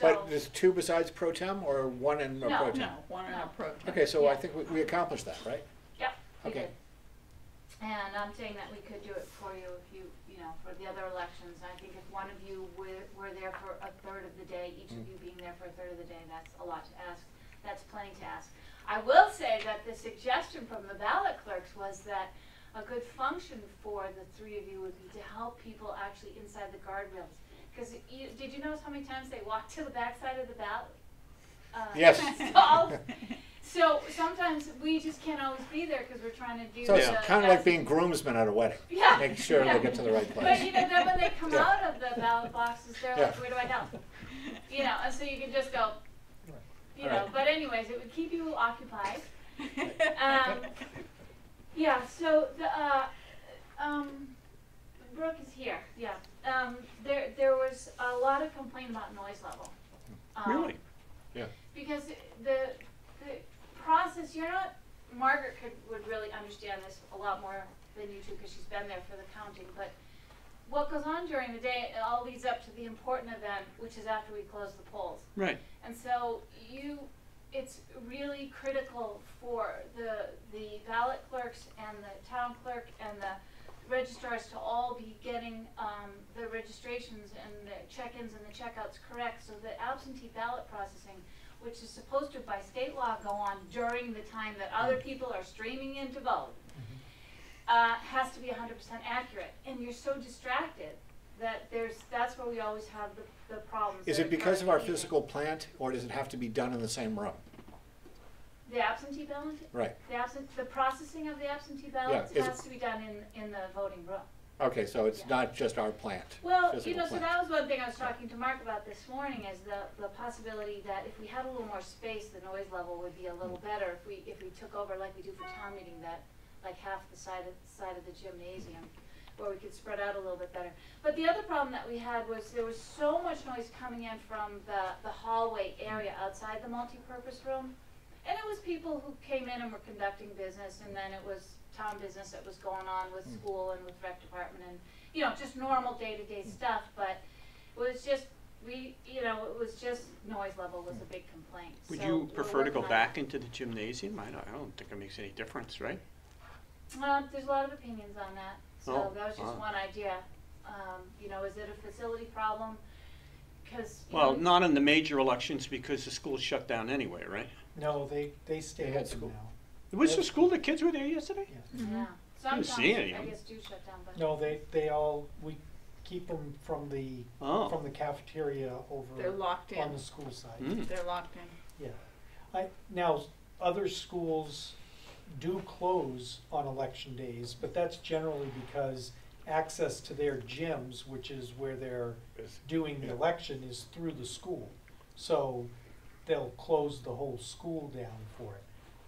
So, But there's two besides pro tem or one and a No, pro tem? No, one and a pro temp. Okay, so I think we, we accomplished that, right? yep, we Okay. did. And I'm saying that we could do it for you if you, you know, for the other elections. I think if one of you were, were there for a third of the day, each of Mm. you being there for a third of the day, that's a lot to ask. That's plenty to ask. I will say that the suggestion from the ballot clerks was that a good function for the three of you would be to help people actually inside the guardrails. Cause you, did you notice how many times they walked to the backside of the ballot? uh, Yes. So sometimes we just can't always be there because we're trying to do. So it's kind of like being groomsmen at a wedding. Yeah. Make sure yeah. they get to the right place. But you know, then when they come Yeah. out of the ballot boxes, they're Yeah. like, where do I go? You know, and so you can just go, you know, Alright. but anyways, it would keep you occupied. Um, yeah, so the, uh, um, Brooke is here, yeah. Um, there, there was a lot of complaint about noise level. Um, Really? because the, the process, you're not, Margaret could, would really understand this a lot more than you two, because she's been there for the counting, but what goes on during the day, it all leads up to the important event, which is after we close the polls. Right. And so you, it's really critical for the, the ballot clerks and the town clerk and the registrars to all be getting, um, the registrations and the check-ins and the checkouts correct, so that absentee ballot processing, which is supposed to by state law go on during the time that other people are streaming in to vote, uh, has to be hundred percent accurate, and you're so distracted that there's, that's where we always have the, the problems. Is it because of our physical plant, or does it have to be done in the same room? The absentee ballot, Right, the absent, the processing of the absentee ballots is- has to be done in, in the voting room. okay, so it's Yeah. not just our plant. Well, you physical know, so plant. that was one thing I was talking to Mark about this morning, is the, the possibility that if we had a little more space, the noise level would be a little Mm. better if we, if we took over like we do for town meeting, that, like half the side of, side of the gymnasium, where we could spread out a little bit better. But the other problem that we had was there was so much noise coming in from the, the hallway area outside the multipurpose room. And it was people who came in and were conducting business, and then it was town business that was going on with Hmm. school and with rec department and, you know, just normal day-to-day stuff, but it was just, we, you know, it was just noise level was a big complaint, Would So you prefer to go back into the gymnasium? I don't, I don't think it makes any difference, right? it. Uh, there's a lot of opinions on that, so Oh, that was just wow. one idea. Um, you know, is it a facility problem? Cause, Well, know, not in the major elections because the school's shut down anyway, right? No, they, they stay They had open school. now. Was the school, the kids were there yesterday? Yeah. Yeah, Didn't sometimes, see any I them. guess do shut down, but. No, they, they all, we keep them from the, Oh. from the cafeteria They're over locked on the school side. Mm. They're locked in. Yeah. I, now, other schools do close on election days, but that's generally because access to their gyms, which is where they're doing the election, is through the school. So they'll close the whole school down for it.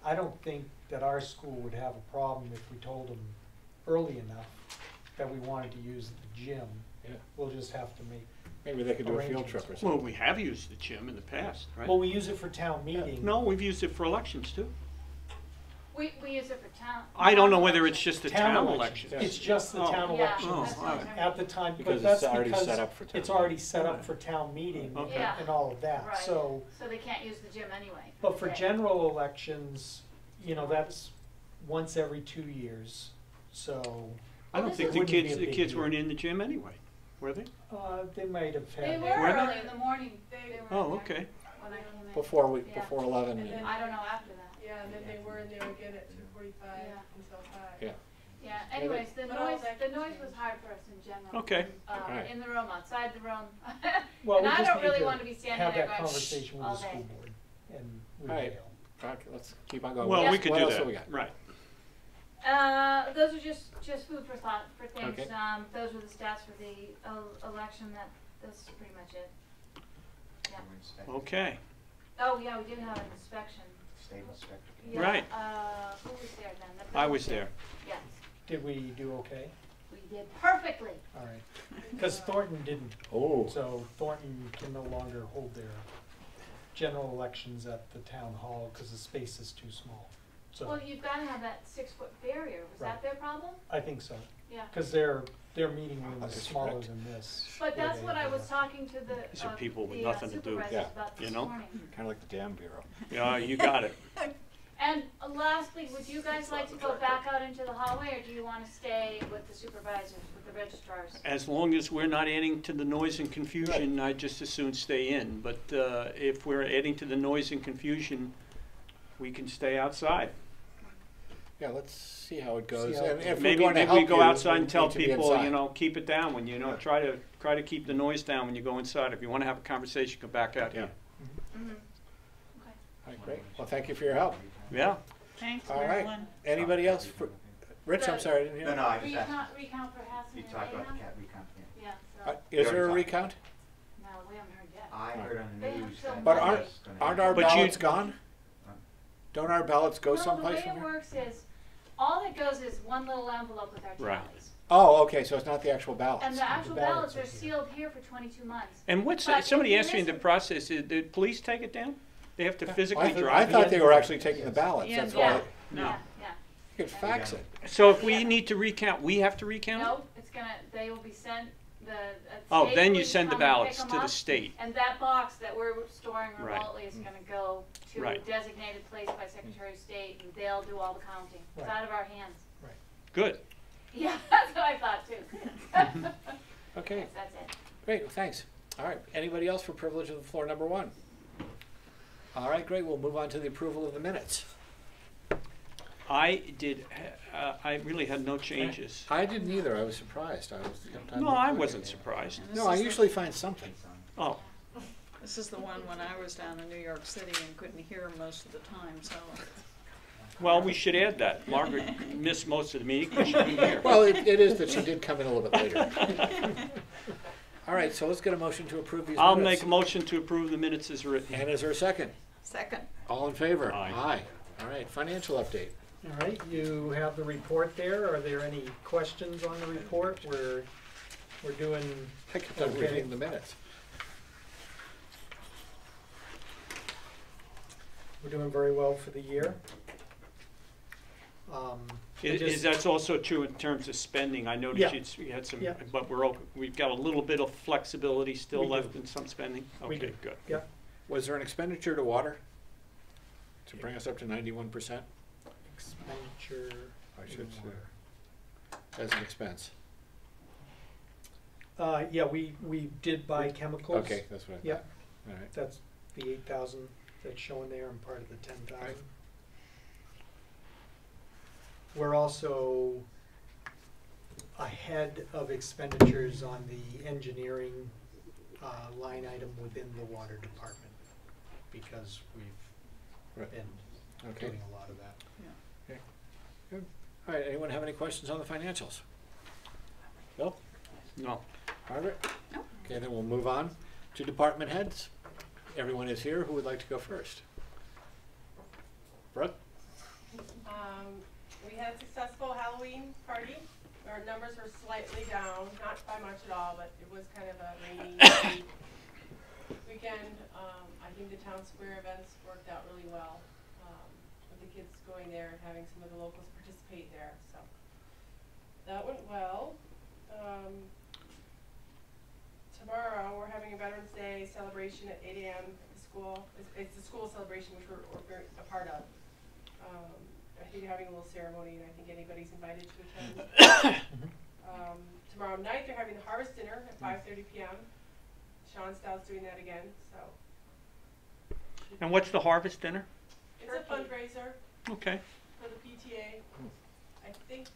I don't think that our school would have a problem if we told them early enough that we wanted to use the gym. Yeah. We'll just have to make, Maybe they could do a field trip or something. Well, we have used the gym in the past, right? well, we use it for town meeting. No, we've used it for elections too. We, we use it for town. I don't know whether it's just the Town town elections. elections. It's just the Oh. town Yeah, elections. Oh, that's what right. I'm- at the time, Because but that's it's already because set up for town it's already meeting. set up for town meeting Okay. Yeah. and all of that, Right. so. So they can't use the gym anyway. But for Okay. general elections, you know, that's once every two years, so, I don't think the Wouldn't be kids, a the big kids deal. weren't in the gym anyway, were they? uh, they might have They had. were Were they? early in the morning. They were Oh, okay. When I came in. Before we, Yeah. before eleven, And then- I don't know after that. Yeah, and then they were in there again at two forty-five Yeah. until five. yeah. Yeah, anyways, the But all noise, that the can noise was change. hard for us in general. Okay. Uh, Alright. in the room, outside the room. Well, And we I just don't need really to wanna be standing have there that going, "Shh," conversation with all the school day. board and with Alright. Dale. Okay, let's keep on going. Well, What we else- could what do else have we that, got? right. Uh, those are just, just food for thought, for things, Okay. um, those were the stats for the el- election, that, that's pretty much it. Yeah. Okay, Oh, yeah, we did have an inspection. State inspector. Yeah, Right. Uh, who was there then? The I was there. Yes, Did we do okay? we did perfectly. All right, because Thornton didn't, Oh, so Thornton can no longer hold their general elections at the town hall because the space is too small. So, Well, you've gotta have that six-foot barrier, was that Right. their problem? I think so, Yeah. because they're, Their meeting room is That's smaller than this. But that's what I was talking to the, These are uh, people with the, uh, nothing to do. supervisors Yeah. about You this know? morning. Kinda like the dam bureau. Yeah, you got it. And uh, lastly, would you guys like to go back out into the hallway, or do you wanna stay with the supervisors, with the registrars? As long as we're not adding to the noise and confusion, I'd just as soon stay in. But uh, if we're adding to the noise and confusion, we can stay outside. Yeah, let's see how it goes. how it And if goes. we're Maybe, going to maybe we help go you, outside we and tell need to be people, inside. you know, keep it down when you know, Yeah. try to, try to keep the noise down when you go inside. If you wanna have a conversation, come back out Yeah. here. Mhm. Okay. All right, great. Well, thank you for your help. Yeah, Thanks, All right. Marilyn. Anybody else? for- Rich, I'm sorry, I didn't hear. No, no, I just asked, Recount, recount for Hassan you and talked about the Dana? cat recount, yeah. Yeah, Uh, so, Is there a recount? no, we haven't heard yet. I heard on the They have news till that. But aren't- was gonna Aren't our happen. But you- ballots gone? Don't our ballots go No, the someplace way it here? works is, all that goes is one little envelope with our Right. tallies. Oh, okay, so it's not the actual ballots. And the actual ballots ballots are are here. sealed here for twenty-two months. and what's, But somebody if asked me in the miss- process, did the police take it down? They have to physically I th- I drive it? thought they were actually taking the ballots, Yeah, that's Yeah, why, No. yeah, yeah. you could fax it. So if we need to recount, we have to recount? No, it's gonna, they will be sent, the, Oh, then you send the come and pick ballots 'em to the state. And that box that we're storing Right. remotely is mm. gonna go to a Right. designated place by Secretary of State, and they'll do all the counting. It's Right. out of our hands. Right. Good. Yeah, that's what I thought too. Okay, Yes, that's it. great, thanks. All right, anybody else for privilege of the floor number one? All right, great, we'll move on to the approval of the minutes. I did, uh, I really had no changes. I didn't either, I was surprised, I was. No, I wasn't surprised. This No, I is the- usually find something. Oh, This is the one when I was down in New York City and couldn't hear most of the time, so. well, we should add that. Margaret missed most of the meeting because she couldn't hear. Well, it, it is that she did come in a little bit later. All right, so let's get a motion to approve these minutes. I'll make a motion to approve the minutes as written. And is there a second? Second. All in favor? Aye. All right, financial update. All right, you have the report there. Are there any questions on the report? We're, we're doing, I kept on Okay. reading the minutes. we're doing very well for the year. Um, I Is, just- is that's also true in terms of spending? I noticed Yeah. you'd- you had some, Yeah. but we're, o- we've got a little bit of flexibility still We do. left in some spending? We Okay, do. good. Yeah, Was there an expenditure to water? To bring us up to ninety-one percent? Expenditure. I should in say. As an expense. Uh, yeah, we, we did buy chemicals. Okay, that's what I thought. Yep. All right. That's the eight thousand that's shown there and part of the ten thousand. Right. We're also ahead of expenditures on the engineering, uh, line item within the water department. Because we've Right. been Okay. doing a lot of that. All right, anyone have any questions on the financials? Bill? No. Margaret? No. Okay, then we'll move on to department heads. Everyone is here. Who would like to go first? Brooke? Um, we had a successful Halloween party. Our numbers were slightly down, not by much at all, but it was kind of a rainy weekend. Um, I think the town square events worked out really well, um, with the kids going there and having some of the locals participate there, so. That went well. Um, tomorrow, we're having a Veterans Day celebration at eight AM at the school. It's, it's the school celebration, which we're, we're a part of. Um, I think you're having a little ceremony, and I think anybody's invited to attend. Um, tomorrow night, they're having the harvest dinner at five thirty PM. Sean Stout's doing that again, so. And what's the harvest dinner? It's a fundraiser Okay. for the PTA. I think,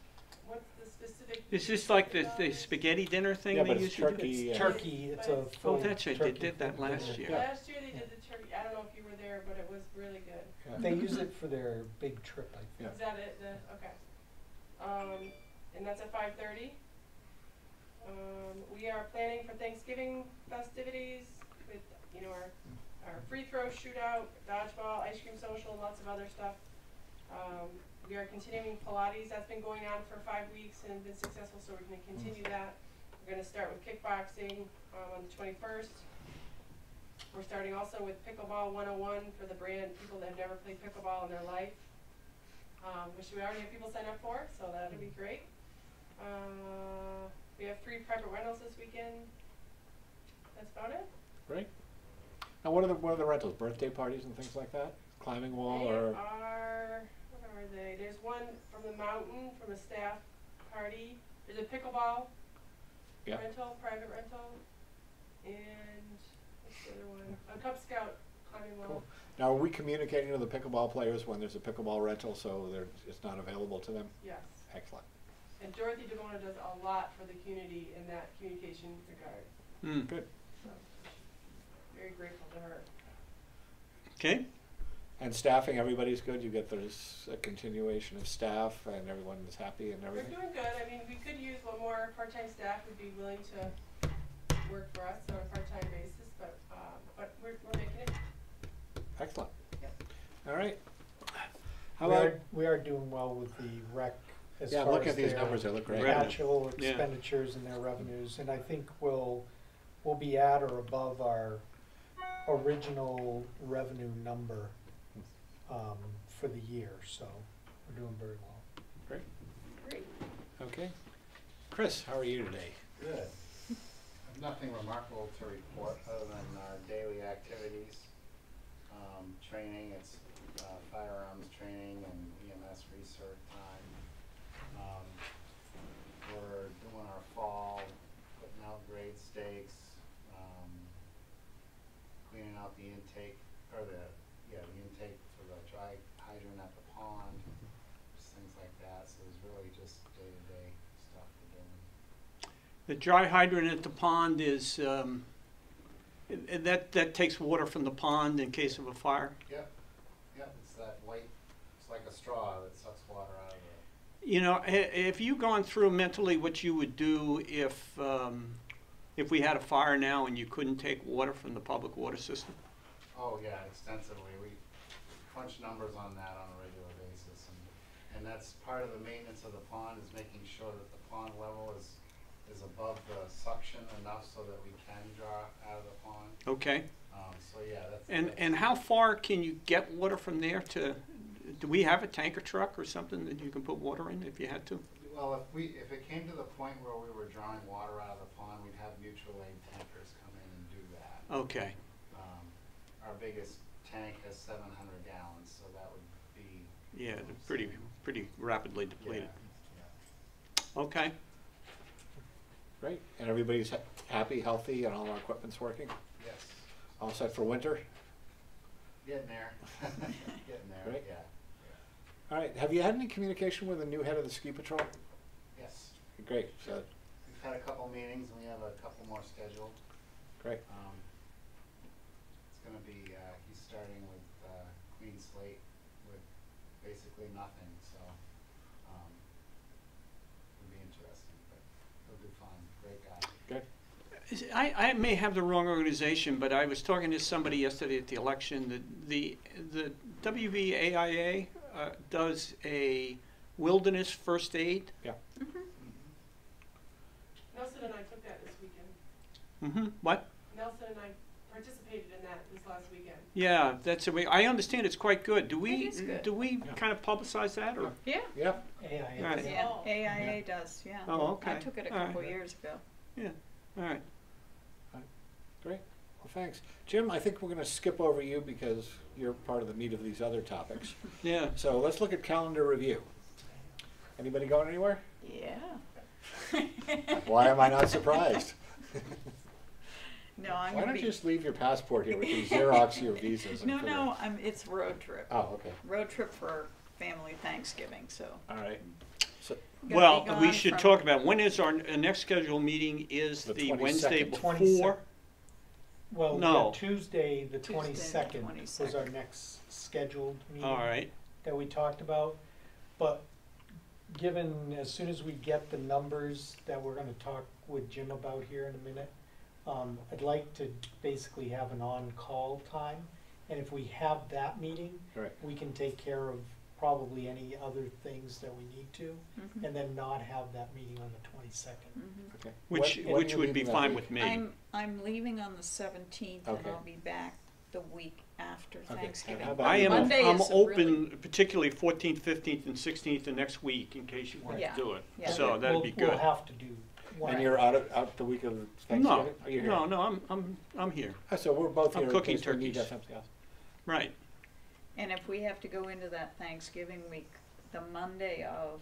what's the specific? Is this like the, the spaghetti dinner thing Yeah, they but it's usually do? turkey. It's uh, turkey, it's a Oh, full that's right, they turkey did that dinner. last year. Yeah. Last year they did the turkey, I don't know if you were there, but it was really good. yeah. They use it for their big trip, I think. Yeah. Is that it, the, okay. Um, and that's at five thirty. Um, we are planning for Thanksgiving festivities with, you know, our, our free throw shootout, dodgeball, ice cream social, and lots of other stuff. Um, we are continuing Pilates, that's been going on for five weeks and been successful, so we're gonna continue that. We're gonna start with kickboxing, um, on the twenty-first. We're starting also with pickleball one oh one for the brand, people that have never played pickleball in their life um, which we already have people sign up for, so that'll be great. Uh, We have three private rentals this weekend. That's about it. Great. Now, what are the, what are the rentals? Birthday parties and things like that? Climbing wall They or? are, what are they? There's one from the mountain, from a staff party. There's a pickleball Yeah. rental, private rental. And what's the other one? A Cub Scout climbing wall. Cool. Now, are we communicating to the pickleball players when there's a pickleball rental, so they're, it's not available to them? Yes. Excellent. And Dorothy DeBona does a lot for the community in that communication regard. Hmm, Good. So, very grateful to her. okay, And staffing, everybody's good? You get, there's a continuation of staff and everyone is happy and everything. We're doing good. I mean, we could use one more part-time staff would be willing to work for us on a part-time basis, but, um, but we're, we're making it. Excellent. Yep. All right. How We about, are, we are doing well with the rec as yeah, far look as at these their numbers, they look great. Revenue. actual Yeah. expenditures and their revenues, and I think we'll, we'll be at or above our original revenue number, um, for the year, so we're doing very well. Great. Great. Okay. Chris, how are you today? Good. Nothing remarkable to report other than our daily activities. Um, training, it's uh, firearms training and EMS research time. Um, we're doing our fall, putting out grade stakes, um, cleaning out the intake, or the, the intake for the dry hydrant at the pond, just things like that. So it's really just day-to-day stuff we're doing. The dry hydrant at the pond is, um, i- that, that takes water from the pond in case of a fire? Yep, yep, it's that white, it's like a straw that sucks water out of it. You know, ha- have you gone through mentally what you would do if, um, if we had a fire now and you couldn't take water from the public water system? Oh, yeah, extensively, we crunch numbers on that on a regular basis, and, and that's part of the maintenance of the pond, is making sure that the pond level is, is above the suction enough so that we can draw out of the pond, Okay, um, so yeah, that's. and, that's- and how far can you get water from there to, do we have a tanker truck or something that you can put water in if you had to? Well, if we, if it came to the point where we were drawing water out of the pond, we'd have mutual aid tankers come in and do that. Okay, Um, our biggest tank has seven hundred gallons, so that would be. yeah, pretty, pretty rapidly depleted. Yeah, Okay, Great. And everybody's ha- happy, healthy, and all our equipment's working? Yes, All set for winter? getting there, getting there, Great. yeah, All right. Have you had any communication with the new head of the ski patrol? yes. Great. So, We've had a couple meetings and we have a couple more scheduled. great. Um, it's gonna be, uh, he's starting with, uh, clean slate with basically nothing, so, um, it'll be interesting, but he'll do fine, great guy. Good. Is- I, I may have the wrong organization, but I was talking to somebody yesterday at the election, that the, the WVAIA, uh, does a wilderness first aid. Yeah. Nelson and I took that this weekend. Mm-hmm, what? Nelson and I participated in that this last weekend. Yeah, that's a way, I understand it's quite good. Do we, good. do we Yeah. kind of publicize that, or? Yeah, Yep. AIA. Right. yeah. AIA does, yeah. Oh, okay. I took it a All right. couple years ago. Yeah. All right, Great. Well, thanks. Jim, I think we're going to skip over you because you're part of the meat of these other topics. yeah. So let's look at calendar review. Anybody going anywhere? Yeah. Why am I not surprised? No, I'm Why don't be. you just leave your passport here? with can Xerox your visas. No, no, I'm, it's road trip. Oh, okay. Road trip for family Thanksgiving, so. All right. So Well, we should talk about, when is our, uh, next scheduled meeting is The the Wednesday 22nd. before? 22nd. Well, No. yeah, Tuesday, the Tuesday, the twenty-second was our 22nd. next scheduled meeting. All right, that we talked about, but given, as soon as we get the numbers that we're gonna talk with Jim about here in a minute, um, I'd like to basically have an on-call time, and if we have that meeting, Right. we can take care of probably any other things that we need to, mhm, and then not have that meeting on the twenty-second. mhm. Okay. which, When- when which you would be leaving that fine week? with me. I'm, I'm leaving on the seventeenth and Okay. I'll be back the week after Okay, and Thanksgiving. how about I am, Monday I'm is a open, particularly fourteenth, fifteenth, and sixteenth of next week, in case you want to Yeah. do it. Yeah. So that'd We'll- be We'll good. have to do, Why? And you're out of, out the week of Thanksgiving? No, Are here? no, no, I'm, I'm, I'm here, Oh, So we're both I'm here in cooking case we need turkeys. something else. right. And if we have to go into that Thanksgiving week, the Monday of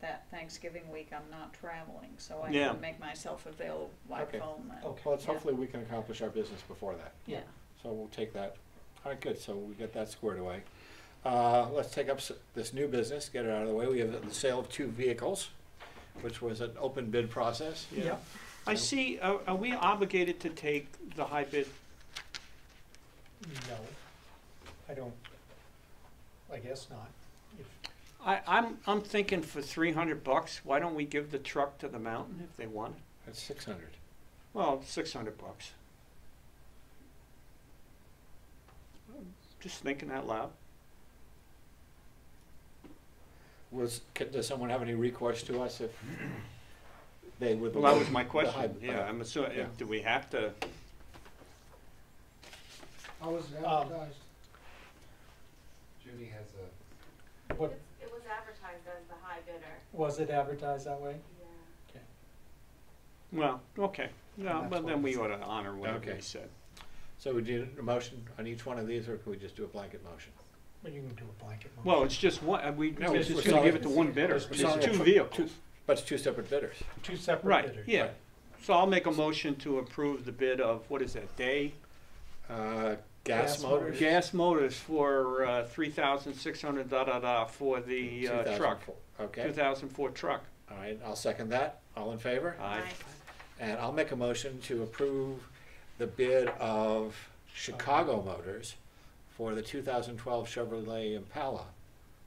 that Thanksgiving week, I'm not traveling, so I Yeah. can make myself available by Okay. phone then. Okay. Well, it's Yeah. hopefully we can accomplish our business before that. Yeah. So we'll take that. All right, good, so we get that squared away. Uh, let's take up s- this new business, get it out of the way. We have the sale of two vehicles, which was an open bid process. Yeah. I see, are, are we obligated to take the high bid? No, I don't, I guess not. If, I, I'm, I'm thinking for three hundred bucks, why don't we give the truck to the mountain if they want it? That's six hundred. Well, six hundred bucks. Just thinking out loud. Was, ca- does someone have any recourse to us if they would? Well, that was my the question, high- yeah, I'm assuming, Yeah. do we have to, How was it Um, advertised? Judy has a, what, It was advertised as the high bidder, was it advertised that way? yeah. well, okay, no, that's but then it we said. ought to honor whatever Okay. he said. So we need a motion on each one of these, or can we just do a blanket motion? Well, you can do a blanket motion. Well, it's just one, uh, we, No, we're it's- just we're gonna selling- give it to one bidder, we're it's two it for- vehicles. But it's two separate bidders. Two separate Right, bidders. yeah, Right. so I'll make a motion to approve the bid of, what is that, Day? Uh, gas Gas motors? motors. Gas Motors for, uh, three thousand six hundred da-da-da for the, uh, truck, 2004. Okay, thousand four truck. all right, I'll second that. All in favor? Aye. And I'll make a motion to approve the bid of Chicago Motors for the two thousand twelve Chevrolet Impala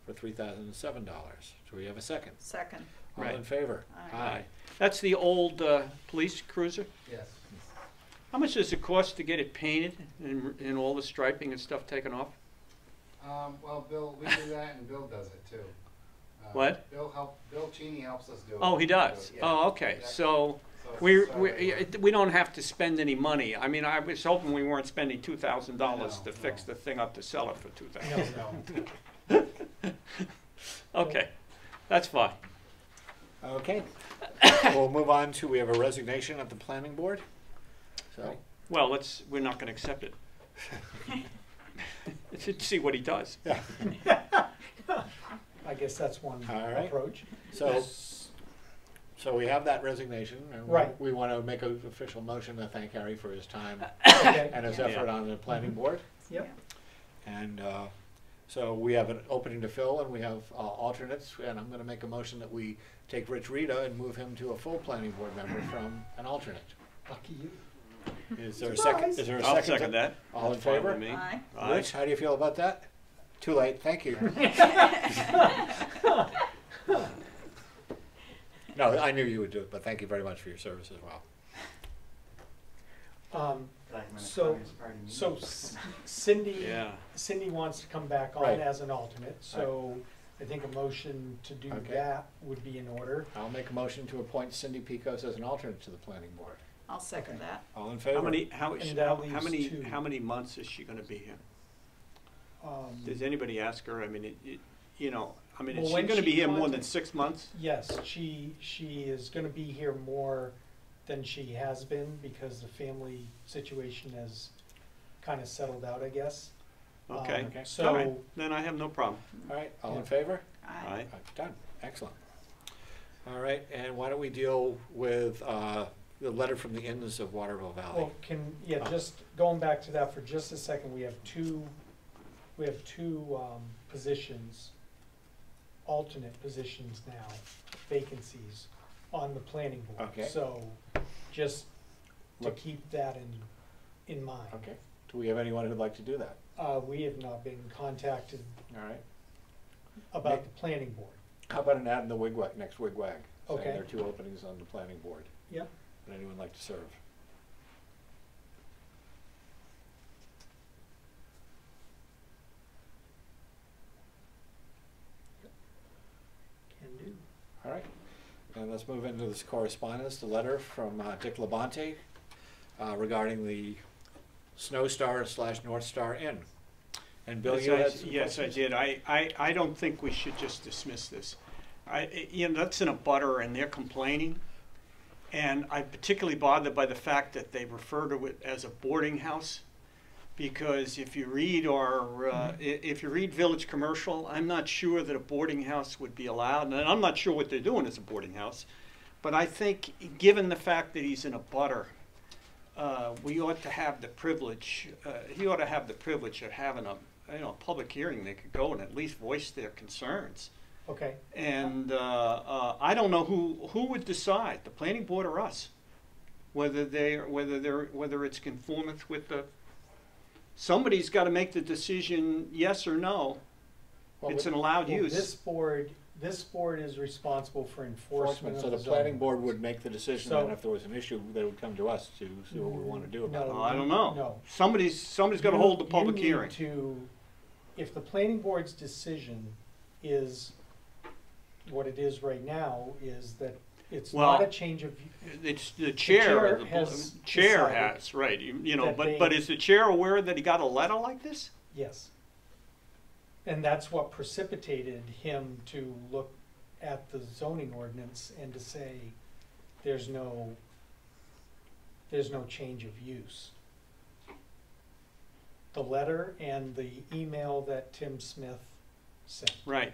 for three thousand and seven dollars. Do we have a second? Second, All Right. in favor? Aye. Aye. That's the old, uh, police cruiser? yes, How much does it cost to get it painted and, and all the striping and stuff taken off? um, well, Bill, we do that and Bill does it too. Uh, What? Bill help, Bill Cheney helps us do it. Oh, he does? Yeah. Oh, okay, Yeah. so So we, we, we don't have to spend any money. I mean, I was hoping we weren't spending two thousand dollars No, to fix the thing up to sell it for two thousand. No, no. Okay, that's fine. Okay. We'll move on to, we have a resignation at the planning board. So, Well, let's, we're not gonna accept it. Let's see what he does. yeah, I guess that's one All right. approach. so, so we have that resignation. and we- Right. We want to make an official motion to thank Harry for his time Okay, and his Yeah. effort on the planning board. yep, And uh, so we have an opening to fill and we have uh, alternates. And I'm going to make a motion that we take Rich Rita and move him to a full planning board member from an alternate. lucky you. Is there a second? Surprise. Is there a I'll second? second that. All in That's fine with favor? me. aye. Aye. Rich, how do you feel about that? Too late, thank you. No, I knew you would do it, but thank you very much for your service as well. Um, So- Finance Party meeting. so C- Cindy, Yeah, Cindy wants to come back Right. on as an alternate, so I think a motion to do Okay. that would be in order. I'll make a motion to appoint Cindy Picos as an alternate to the planning board. I'll second that. All in favor? how many, how is, And that how how leaves many, two. how many months is she gonna be here? Um, Does anybody ask her? I mean, it, it, you know, I mean, is Well, she when gonna she be here more than contact- six months? Yes, she, she is gonna be here more than she has been because the family situation has kind of settled out, I guess. Okay, Um, Okay. all right, So, then I have no problem. All right, all in favor? Aye. Aye. Done, excellent. All right, and why don't we deal with uh, the letter from the Inns of Waterville Valley? well, can, yeah, just going back to that for just a second, we have two, we have two, um, positions, alternate positions now, vacancies on the planning board. Okay. So, just to Look- keep that in, in mind. Okay, do we have anyone who'd like to do that? Uh, we have not been contacted All right, about the planning board. how about an ad in the wigwag, next wigwag? Saying Okay. there are two openings on the planning board. Yep. Would anyone like to serve? Can do. All right, and let's move into this correspondence, the letter from uh, Dick Labonte uh, regarding the Snow Star slash North Star Inn. And Bill, Yes, you I- had some Yes, I did. I, I, I don't think we should just dismiss this. I, I- you know, that's an abutter and they're complaining. And I'm particularly bothered by the fact that they refer to it as a boarding house. Because if you read our, uh, i- if you read Village Commercial, I'm not sure that a boarding house would be allowed, and I'm not sure what they're doing as a boarding house. But I think, given the fact that he's an abutter, uh, we ought to have the privilege, uh, he ought to have the privilege of having a, you know, a public hearing. They could go and at least voice their concerns. Okay, And uh, uh, I don't know who, who would decide, the planning board or us, whether they, whether they're, whether it's conformance with the, somebody's got to make the decision, yes or no. Well, It's we- an allowed well, this use. board, this board is responsible for enforcement Enforcement, of so the the planning zoning board would make the decision, So- and if there was an issue, they would come to us to see what we want to do about it. I don't know. No. Somebody's, somebody's got to You- hold the public you hearing. need to, if the planning board's decision is what it is right now, is that it's not a change of, It's the chair chair, of the has bo- chair decided has, right, you you know, that but, they- but is the chair aware that he got a letter like this? yes. And that's what precipitated him to look at the zoning ordinance and to say, there's no, there's no change of use. The letter and the email that Tim Smith sent. Right.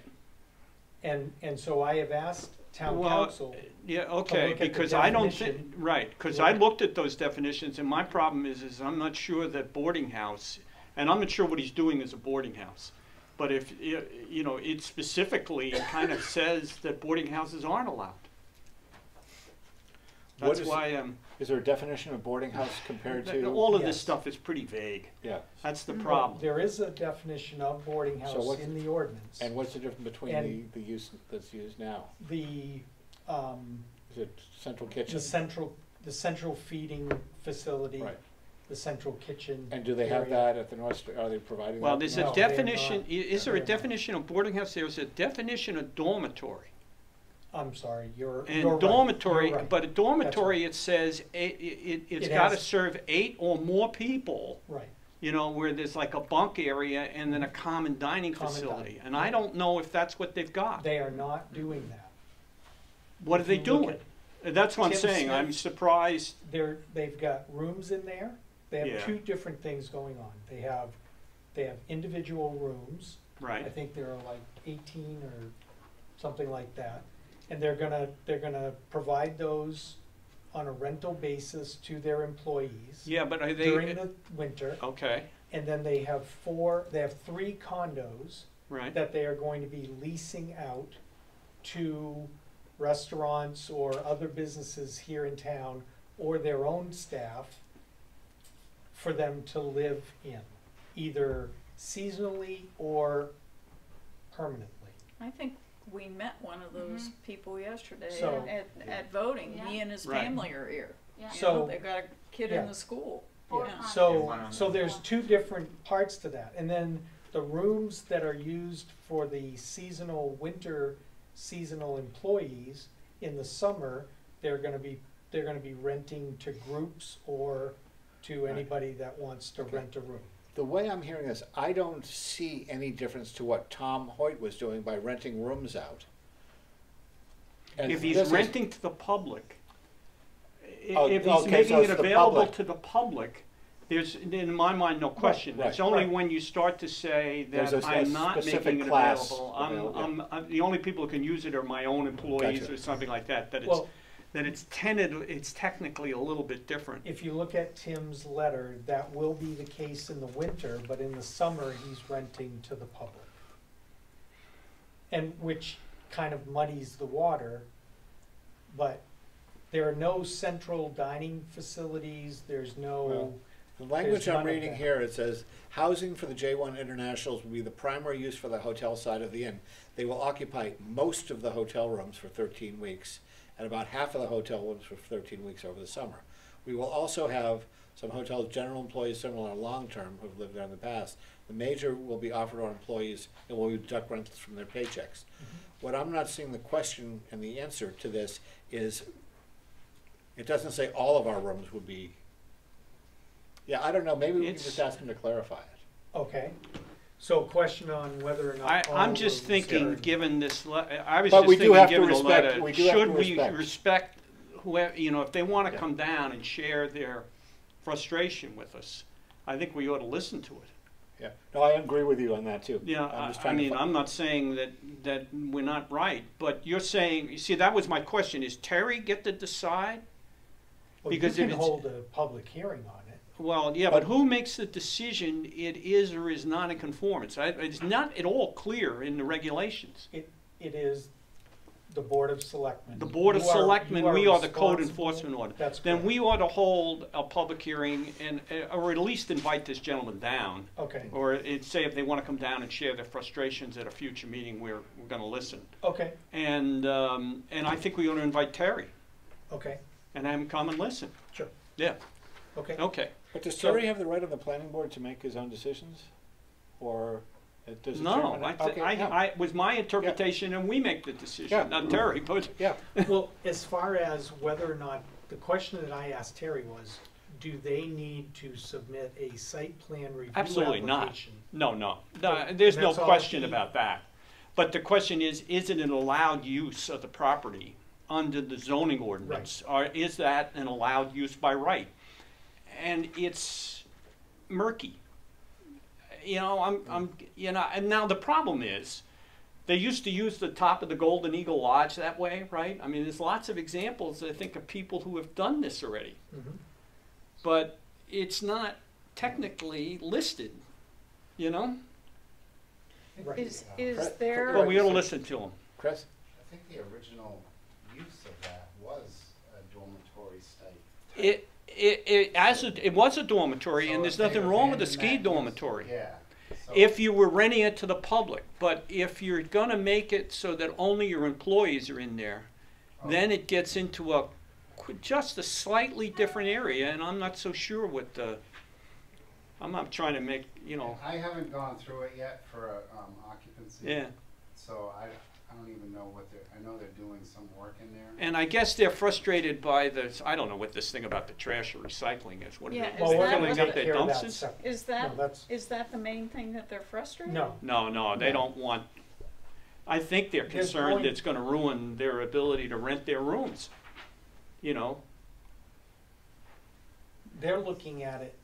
And, and so I have asked town Well, counsel, Yeah, look okay, at the because I don't think, definition. right, because I looked at those definitions, and my problem is, is I'm not sure that boarding house, and I'm not sure what he's doing as a boarding house. But if, y- you know, it specifically kind of says that boarding houses aren't allowed. What That's is- why, um, Is there a definition of boarding house compared to? all of this stuff is pretty vague. Yeah, That's the Well, problem. there is a definition of boarding So house what's- in the ordinance. and what's the difference between the, And- the use that's used now? The, um, Is it central kitchen? the central, the central feeding facility, Right, the central kitchen. and do they have that at the North, St- are they providing that? Well, there's No, a definition, is there a definition of boarding house? There's a definition of dormitory. I'm sorry, you're, you're And right, dormitory, you're right. but a dormitory, it says, it, it, it's It gotta serve eight or more people, Right, you know, where there's like a bunk area and then a mm-hmm. common dining Common facility. dining. And I don't know if that's what they've got. they are not doing that. What are they doing? That's what I'm saying, I'm surprised, They're, they've got rooms in there, they Yeah. have two different things going on. They have, they have individual rooms, Right. I think there are like eighteen or something like that. And they're gonna, they're gonna provide those on a rental basis to their employees Yeah, but are during they, the winter. okay, And then they have four, they have three condos right, that they are going to be leasing out to restaurants or other businesses here in town or their own staff for them to live in, either seasonally or permanently. I think we met one of those Mhm. people yesterday So- at, at voting. He and his Right. family are here. Yeah. So- they've got a kid yeah. in the school. Yeah. So, so there's two different parts to that, and then the rooms that are used for the seasonal, winter seasonal employees, in the summer, they're gonna be, they're gonna be renting to groups or to Right. anybody that wants to Okay. rent a room. The way I'm hearing this, I don't see any difference to what Tom Hoyt was doing by renting rooms out. And if he's this is- renting to the public, i- Oh, if he's okay, so making it's it the available public. to the public, there's, in my mind, no question. right, It's only right. when you start to say There's that a- a I'm not specific making it class available, I'm, available, yeah. I'm, I'm, the only people who can use it are my own employees Gotcha. or something like that, that it's, Well, that it's tentative, it's technically a little bit different. if you look at Tim's letter, that will be the case in the winter, but in the summer, he's renting to the public. And which kind of muddies the water, but there are no central dining facilities, there's no, Well, The language There's I'm of reading that. here, it says, housing for the J1 internationals will be the primary use for the hotel side of the inn. They will occupy most of the hotel rooms for 13 weeks and about half of the hotel rooms for 13 weeks over the summer. We will also have some hotels, general employees, similar or long-term, who've lived there in the past. The major will be offered on employees and will deduct rentals from their paychecks. Mm-hmm. What I'm not seeing the question and the answer to this is, it doesn't say all of our rooms would be yeah, I don't know, maybe we can It's- just ask him to clarify it. okay. So question on whether or not I, all I'm just rooms thinking, are- given this, le- I was But just we do thinking, have to given the respect- letter, we do have should to we respect. respect whoever, you know, if they wanna Yeah. come down and share their frustration with us, I think we ought to listen to it. Yeah, no, I agree with you on that too. Yeah, I'm just I, I trying to mean, fi- I'm not saying that, that we're not right, but you're saying, you see, that was my question, is Terry get to decide? Well, you Because if can it's- hold a public hearing on it. Well, yeah, but But- who makes the decision it is or is not in conformance? I, it's not at all clear in the regulations. It, it is the Board of Selectmen. The Board of are- Selectmen, you we are the code enforcement order. That's Then correct. we ought to hold a public hearing and, uh, or at least invite this gentleman down. Okay, Or it, say if they wanna come down and share their frustrations at a future meeting, we're, we're gonna listen. okay, And, um, and I think we ought to invite Terry okay, and have him come and listen. sure, Yeah, okay. okay. But does So- Terry have the right on the planning board to make his own decisions? Or it does the No, chairman? I, Okay, I, yeah. I, was my interpretation and we make the decision, Yeah. not Terry, mm-hmm. but, Yeah, Well, as far as whether or not, the question that I asked Terry was, do they need to submit a site plan review Absolutely not. no, no, no, And there's no that's all question he- about that. But the question is, is it an allowed use of the property under the zoning ordinance? Or is that an allowed use by right? And it's murky. You know, I'm, I'm, you know, and now the problem is, they used to use the top of the Golden Eagle Lodge that way, right? I mean, there's lots of examples, I think, of people who have done this already. Mhm. But it's not technically listed, you know? Right. Is, is Right. there? Well, we ought to listen to them. Chris? I think the original use of that was a dormitory site. It, it, it, as a, it was a dormitory, and there's nothing wrong with a ski dormitory. Yeah. so- If you were renting it to the public, but if you're gonna make it so that only your employees are in there, Oh. then it gets into a, just a slightly different area, and I'm not so sure what the, I'm not trying to make, you know, I haven't gone through it yet for a, um, occupancy. yeah. So I don't even know what they're, I know they're doing some work in there. And I guess they're frustrated by the, I don't know what this thing about the trash or recycling is, what are Yeah, they, is Well, we're that filling what up their care of that dumpsters? separate. Is that, No, that's, is that the main thing that they're frustrated? no, No, no, they No. don't want, I think they're There's concerned going- it's gonna ruin their ability to rent their rooms. You know, they're looking at it,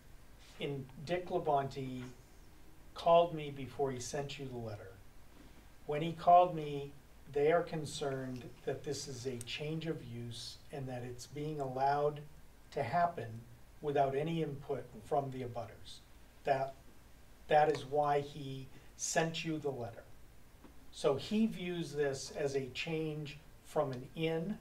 and Dick Labonte called me before he sent you the letter. When he called me, they are concerned that this is a change of use and that it's being allowed to happen without any input from the abutters. That, that is why he sent you the letter. So he views this as a change from an inn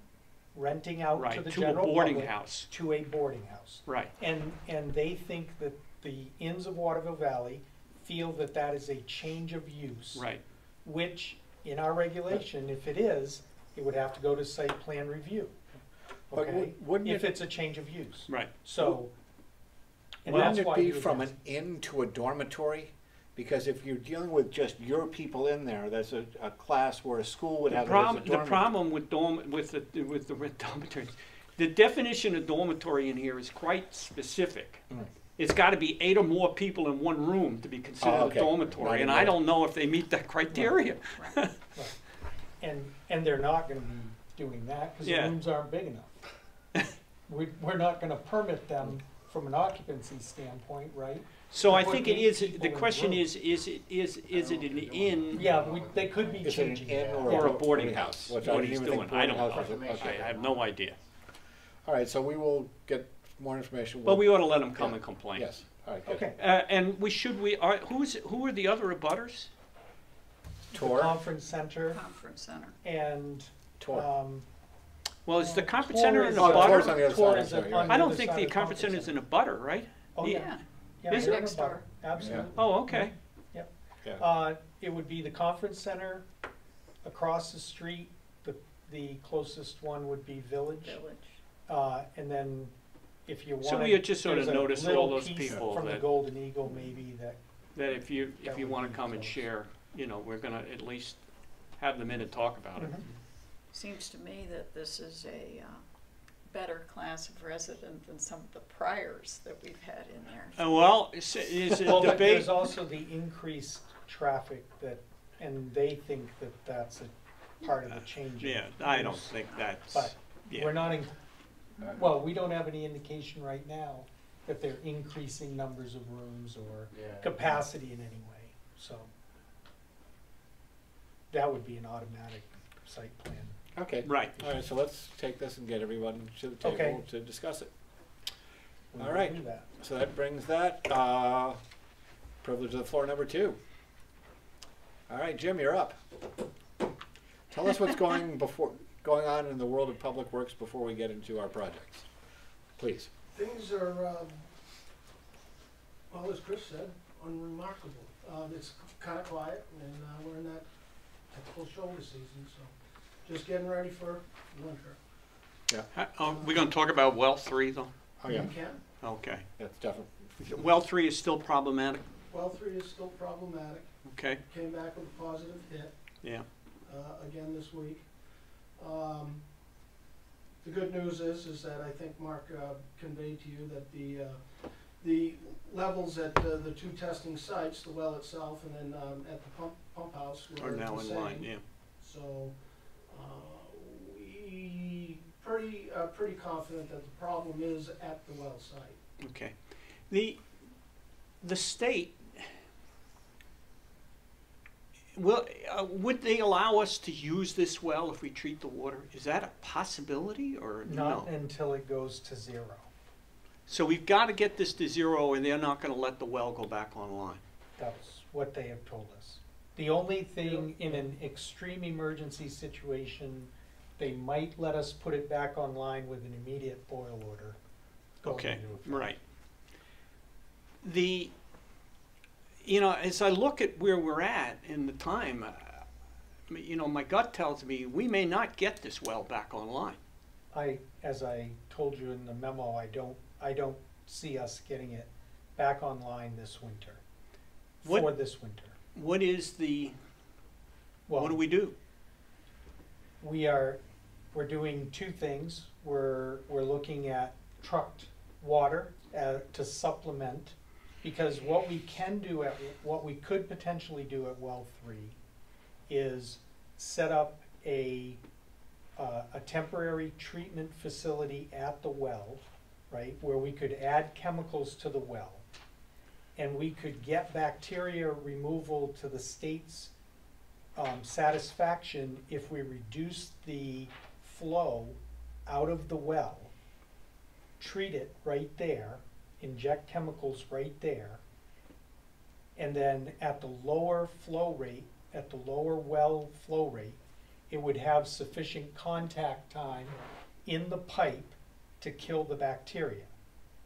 renting out to the to a general boarding public house, to a boarding house. right. And, and they think that the inns of Waterville Valley feel that that is a change of use. Right, Which, in our regulation, if it is, it would have to go to site plan review. But Okay? wou- wouldn't If it- it's a change of use. right. So, and Wouldn't that's it why be you would from have- an inn to a dormitory? Because if you're dealing with just your people in there, that's a, a class where a school would The have it as a problem, the dormitory. problem with dorm, with the, with the dormitories, the definition of dormitory in here is quite specific. It's gotta be eight or more people in one room to be considered Oh, a dormitory, Not and I enough. don't know if they meet that criteria. And, and they're not gonna be doing that, cause the Yeah. rooms aren't big enough. We, we're not gonna permit them from an occupancy standpoint, right? So I think it eight is, people the question room. is, is it, is, is it an inn Yeah, we, they could be Is it an changing inn that. or or a boarding house? Which I What didn't he's even think doing, I don't house know. was a- I okay. have no idea. All right, so we will get more information. But We'll- we ought to let them come Yeah. and complain. Yes, all right, good. Okay. Uh, and we should, we, are, who's, who are the other abutters? The conference center Conference center. and, Tor. um, Well, is the conference Tor center is- in a Oh, Tor's butter? on the other Tor side, I'm is sorry, right. I don't other think the conference center is an abutter, right? oh, yeah. Yeah, Is it? in a Next door. Absolutely. Oh, okay. Yeah. Uh, it would be the conference center, across the street, the, the closest one would be Village. Village. Uh, and then if you So wanted. we just sort of there's a notice all little those piece people From the that- Golden Eagle maybe that, That if you, if That you would wanna be come and close. share, you know, we're gonna at least have them in and talk about it. Mhm. Seems to me that this is a, uh, better class of resident than some of the priors that we've had in there. Uh, well, is, is it well, but debate, there's also the increased traffic that, and they think that that's a part of the change. in yeah, I don't use. think that's, But yeah. We're not in, Uh, Well, we don't have any indication right now that they're increasing numbers of rooms or Yeah. capacity in any way, so. That would be an automatic site plan. Okay, Right. all right, so let's take this and get everyone to the Okay. table to discuss it. We All will right. do that. So that brings that, uh, privilege of the floor number two. All right, Jim, you're up. Tell us what's going before, going on in the world of public works before we get into our projects. Please. Things are, um, well, as Chris said, unremarkable. Um, it's kinda quiet and, uh, we're in that typical shoulder season, so just getting ready for winter. Ha- uh, We're gonna talk about well three though? Oh, yeah, We can. Okay. that's definitely, Well three is still problematic, Well, three is still problematic. okay? Came back with a positive hit, Yeah. uh, again this week. Um, the good news is, is that I think Mark, uh, conveyed to you that the, uh, the levels at, uh, the two testing sites, the well itself and then, um, at the pump, pump house were Are now the in same. line, yeah. So, uh, we pretty, uh, pretty confident that the problem is at the well site. Okay. The, the state, will, uh, would they allow us to use this well if we treat the water? Is that a possibility or no? Not until it goes to zero. So we've got to get this to zero and they're not going to let the well go back online. That's what they have told us. The only thing in an extreme emergency situation, they might let us put it back online with an immediate boil order. Okay, right. The, you know, as I look at where we're at in the time, uh, you know, my gut tells me we may not get this well back online. I, as I told you in the memo, I don't, I don't see us getting it back online this winter. What- For this winter. What is the, Well, what do we do? we are, we're doing two things. We're, we're looking at trucked water uh, to supplement, because what we can do at, what we could potentially do at well three is set up a, uh, a temporary treatment facility at the well, right, where we could add chemicals to the well. And we could get bacteria removal to the state's um, satisfaction if we reduce the flow out of the well, treat it right there, inject chemicals right there, and then at the lower flow rate, at the lower well flow rate, it would have sufficient contact time in the pipe to kill the bacteria.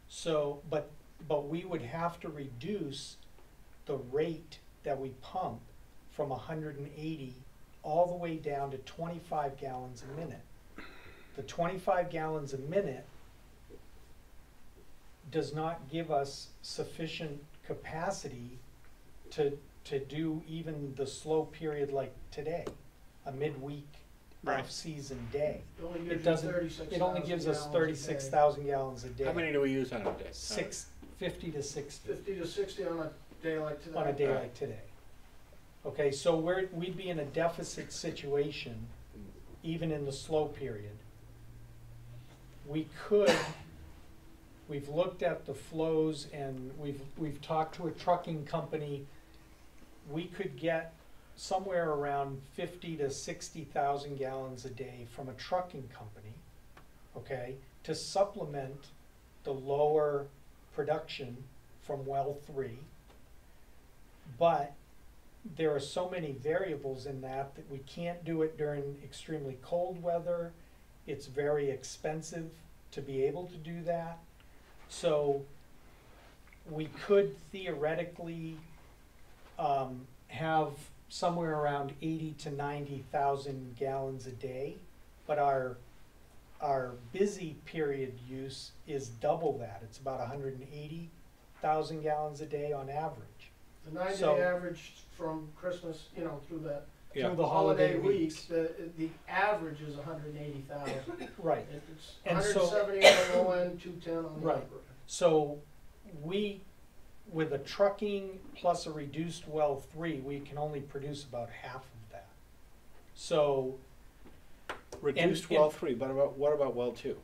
So, but, but we would have to reduce the rate that we pump from hundred and eighty all the way down to twenty-five gallons a minute. The twenty-five gallons a minute does not give us sufficient capacity to, to do even the slow period like today, a midweek Right. off-season day. It only It gives you doesn't, thirty-six it only gives us gallons a day. thirty-six thousand gallons a day. how many do we use on a day? Six, fifty to sixty Fifty to sixty on a day like today. on a day like today. Okay, so we're, we'd be in a deficit situation, even in the slow period. We could, we've looked at the flows and we've, we've talked to a trucking company. We could get somewhere around fifty to sixty thousand gallons a day from a trucking company, okay? To supplement the lower production from well three. But there are so many variables in that that we can't do it during extremely cold weather. It's very expensive to be able to do that. So we could theoretically um, have somewhere around eighty to ninety thousand gallons a day, but our our busy period use is double that. It's about hundred and eighty thousand gallons a day on average. The nine-day So- average from Christmas, you know, through the Yeah, Through the holiday holiday weeks, weeks. the, the average is hundred and eighty thousand. Right. It's And hundred so- and seventy on the low end, two-ten on the Right. upper. So we, with a trucking plus a reduced well three, we can only produce about half of that. So, Reduced and- well three, but about, what about well two?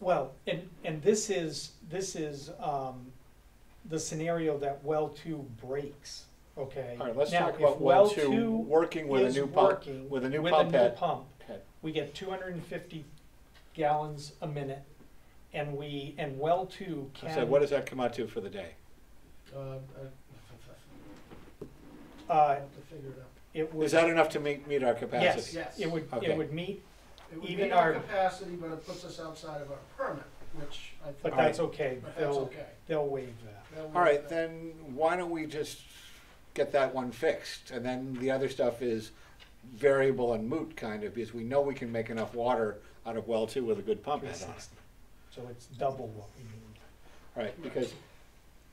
Well, and, and this is, this is, um, the scenario that well two breaks, okay? All right, let's Now, talk if about well two two, working with a is new pump, working with a new with pump head. pump, head. we get two hundred and fifty gallons a minute, and we, and well two I can. said, what does that come out to for the day? Uh, I, Uh, I have to figure it out. it would. Is that enough to meet, meet our capacity? Yes. it would, Okay. it would meet, It would Even meet our our- capacity, but it puts us outside of our permit, which I think. but that's okay, But that's they'll, okay. they'll waive that. They'll All right, that. then why don't we just get that one fixed? And then the other stuff is variable and moot kind of, because we know we can make enough water out of well two with a good pump head on it. So it's double what we need. Right, because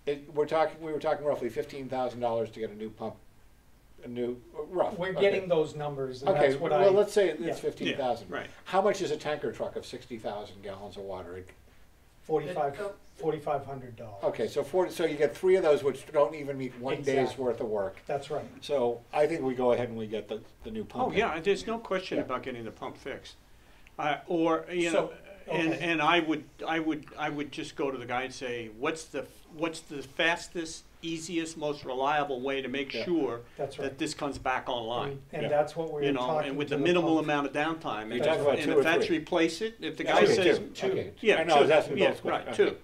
it, we're talking, we were talking roughly fifteen thousand dollars to get a new pump, a new, rough. We're okay. getting those numbers, and Okay, that's what I. well, let's say yeah. it's fifteen thousand. right. How much is a tanker truck of sixty thousand gallons of water? It- Forty-five, It co- forty-five hundred dollars. Okay, so forty, so you get three of those which don't even meet one day's Exactly. worth of work. That's right. So I think we go ahead and we get the, the new pump. Oh, head. yeah, there's no question Yeah. about getting the pump fixed. Uh, or, you know, So, and, okay. and I would, I would, I would just go to the guy and say, what's the, what's the fastest, easiest, most reliable way to make Yeah. sure That's right. that this comes back online? And Yeah. that's what we're You talking know, and with to the minimal pump- amount of downtime. You And talk if- about and two if or that's three? replace it, if the Yeah, guy okay, says, two, two. okay. yeah, I know, I was two. asking Yeah, both right, questions. two.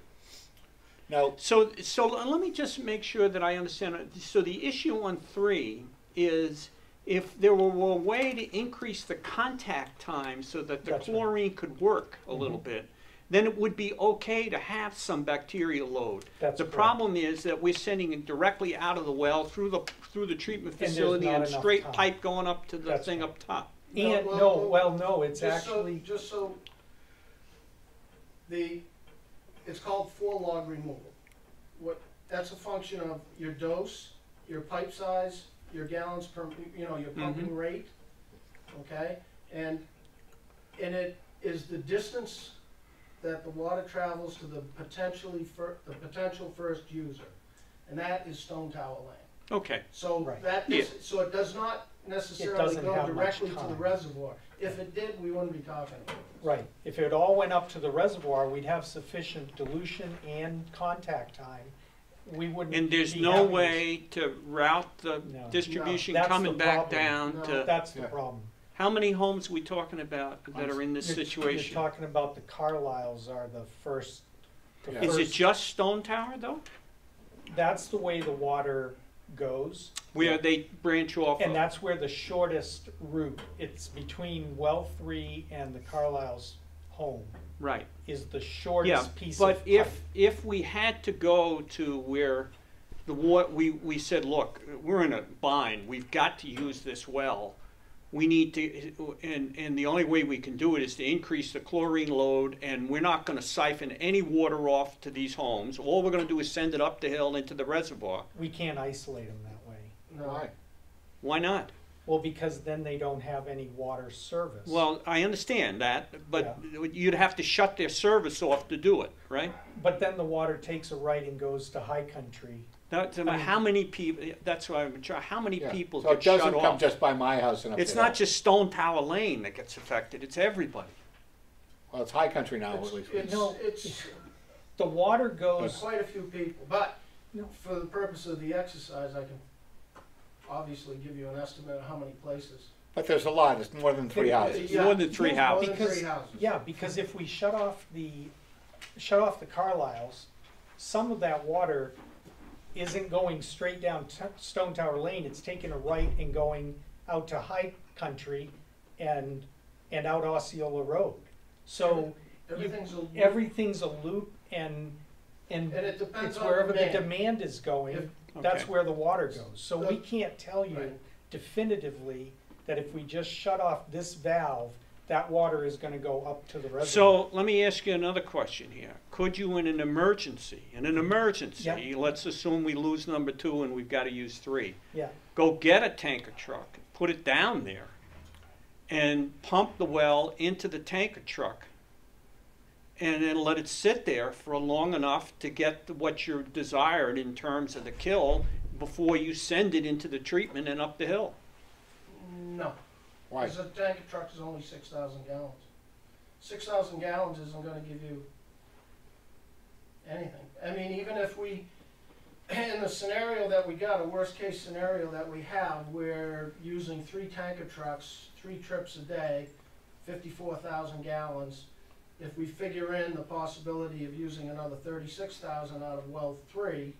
Now, So, so let me just make sure that I understand. it. So the issue on three is if there were a way to increase the contact time so that the That's right. chlorine could work a little Mhm. bit, then it would be okay to have some bacterial load. That's The correct. problem is that we're sending it directly out of the well through the, through the treatment facility not and straight time. pipe going up to the That's thing right. up top. And, No, well, no, well, well, no, it's Just so- actually, Just so, the, it's called four log removal. What, that's a function of your dose, your pipe size, your gallons per, you know, your pumping mm-hmm. rate, okay? And, and it is the distance that the water travels to the potentially fir, the potential first user. And that is Stone Tower Lane. Okay, So Right. that is, so it does not necessarily doesn't go have much directly to the time. reservoir. If it did, we wouldn't be talking about this. right, if it all went up to the reservoir, we'd have sufficient dilution and contact time. We wouldn't. and there's be no having this- way to route the No. distribution No, that's coming the back problem. down No. to, That's the Yeah. problem. How many homes are we talking about that are in this You're- situation? You're talking about the Carlisles are the first, the Yeah. Is it first, just Stone Tower though? that's the way the water goes. Where they branch off And of? that's where the shortest route, it's between well three and the Carlisle's home, Right, is the yeah, shortest piece but of pipe. if, if we had to go to where the wa, we, we said, look, we're in a bind, we've got to use this well. We need to, and, and the only way we can do it is to increase the chlorine load, and we're not gonna siphon any water off to these homes. All we're gonna do is send it up the hill into the reservoir. We can't isolate them that way. No, why? Why not? Well, because then they don't have any water service. Well, I understand that, but you'd have to shut their service off to do it, right? But then the water takes a right and goes to high country. That's, mean- how many people, that's why I'm trying, how many Yeah. people So it get shut doesn't come off? just by my house and up It's the not just Stone Tower Lane that gets affected, it's everybody. Well, it's high country now, it's, at least. it's, No. it's The water goes, quite a few people, but No. for the purpose of the exercise, I can obviously give you an estimate of how many places. But there's a lot, it's more than three Yeah. houses. Yeah. More than three Yeah, More houses. than Because- three houses. yeah, because if we shut off the, shut off the Carlisles, some of that water isn't going straight down T- Stone Tower Lane, it's taking a right and going out to High Country and, and out Osceola Road. So Everything's a. everything's a loop and, and And it depends it's on wherever the demand. demand is going, If- that's Okay. where the water goes. So we can't tell you Right. definitively that if we just shut off this valve, that water is gonna go up to the reservoir. So, let me ask you another question here. Could you, in an emergency, in an emergency, let's assume we lose number two and we've gotta use three, Yeah, go get a tanker truck, put it down there, and pump the well into the tanker truck, and then let it sit there for long enough to get what you're desired in terms of the kill before you send it into the treatment and up the hill. No, Why? because a tanker truck is only six thousand gallons. Six thousand gallons isn't gonna give you anything. I mean, even if we, in the scenario that we got, a worst case scenario that we have, we're using three tanker trucks, three trips a day, fifty-four thousand gallons. If we figure in the possibility of using another thirty-six thousand out of well three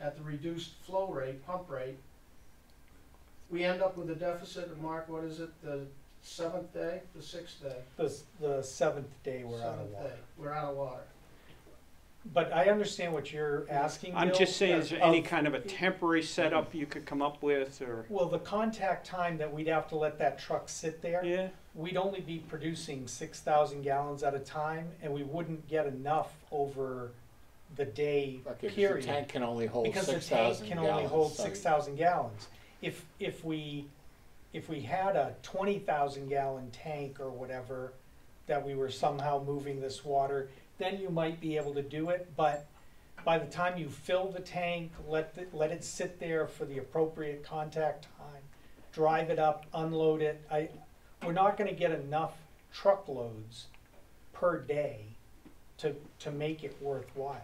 at the reduced flow rate, pump rate, we end up with a deficit of, Mark, what is it, the seventh day, the sixth day? The, the seventh day we're out of Seventh water. day, We're out of water. But I understand what you're asking, I'm Bill, just saying, is there any kind of a temporary setup you could come up with, or, Well, the contact time that we'd have to let that truck sit there, yeah? we'd only be producing six thousand gallons at a time, and we wouldn't get enough over the day Okay, 'cause the period. tank can only hold Because the six tank thousand can gallons. only hold so- six thousand gallons. If, if we, if we had a twenty thousand gallon tank or whatever, that we were somehow moving this water, then you might be able to do it, but by the time you fill the tank, let, the- let it sit there for the appropriate contact time, drive it up, unload it, I, we're not gonna get enough truckloads per day to, to make it worthwhile.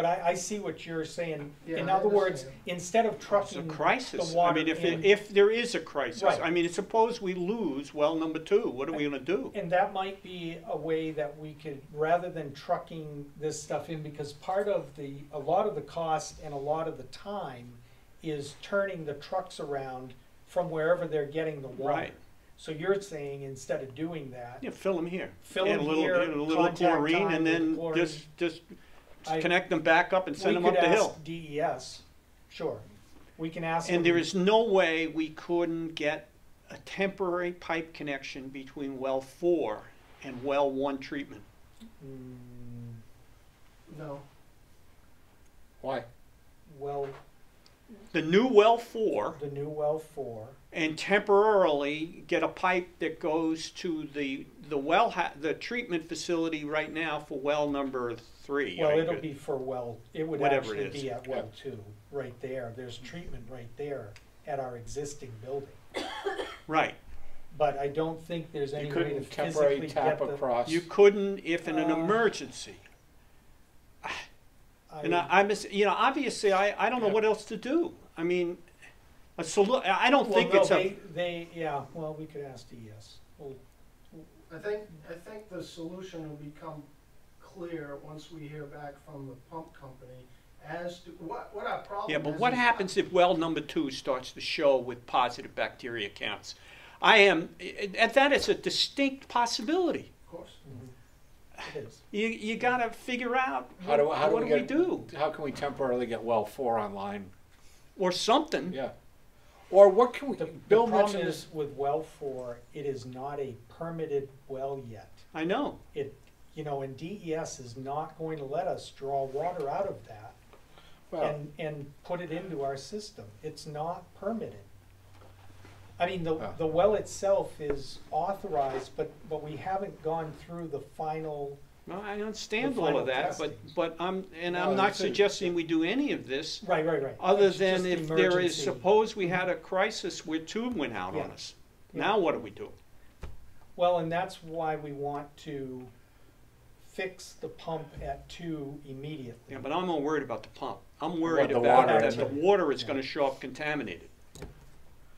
But I, I see what you're saying, Yeah, in I other words, understand. instead of It's a trucking crisis. the I water mean, if, in- it- if there is a crisis, Right. I mean, suppose we lose well number two, what are we gonna do? And that might be a way that we could, rather than trucking this stuff in, because part of the, a lot of the cost and a lot of the time is turning the trucks around from wherever they're getting the water. Right. So you're saying instead of doing that, Yeah, fill them here. Fill Add 'em a little, here, add a little contact chlorine, time and with then chlorine. just, just I- connect them back up and send them up could the hill. ask DES, sure. We can ask And them- there is no way we couldn't get a temporary pipe connection between well four and well one treatment. Mm, No, Why? well, The new well four, the new well four, and temporarily get a pipe that goes to the, the well, ha- the treatment facility right now for well number three. well, right? it'll be for well, it would Whatever it actually is. be at well two, right there. There's treatment right there at our existing building. Right. But I don't think there's You any way to couldn't physically temporary get tap the. across. You couldn't if in an Uh, emergency. I- And I, I miss, you know, obviously, I, I don't know Yeah. what else to do. I mean, a solu- I don't well, think no, it's they, a, they, yeah, well, we could ask DES. Well, I think, I think the solution will become clear once we hear back from the pump company as to, what, what our problem is. yeah, but what happens if well number two starts to show with positive bacteria counts? I am, at that is a distinct possibility. Of course. Mm-hmm. it is. You, you gotta figure out, How do, what, how do what we do we get, do? how can we temporarily get well four online? Or something. Yeah. Or what can we, The, the Bill problem mentioned is with well four, it is not a permitted well yet. I know. It, you know, and DES is not going to let us draw water out of that well, and, and put it into our system. It's not permitted. I mean, the, the well itself is authorized, but, but we haven't gone through the final, Well, I understand The all final of that, but, testing. but I'm, and No, I'm not it's a- suggesting we do any of this, right, right, right. other It's than just if there is, emergency. suppose we mm-hmm. had a crisis where two went out on Yeah. us. Yeah. Now what do we do? Well, and that's why we want to fix the pump at two immediately. Yeah, but I'm not worried about the pump. I'm worried the about water that the water is gonna show up contaminated.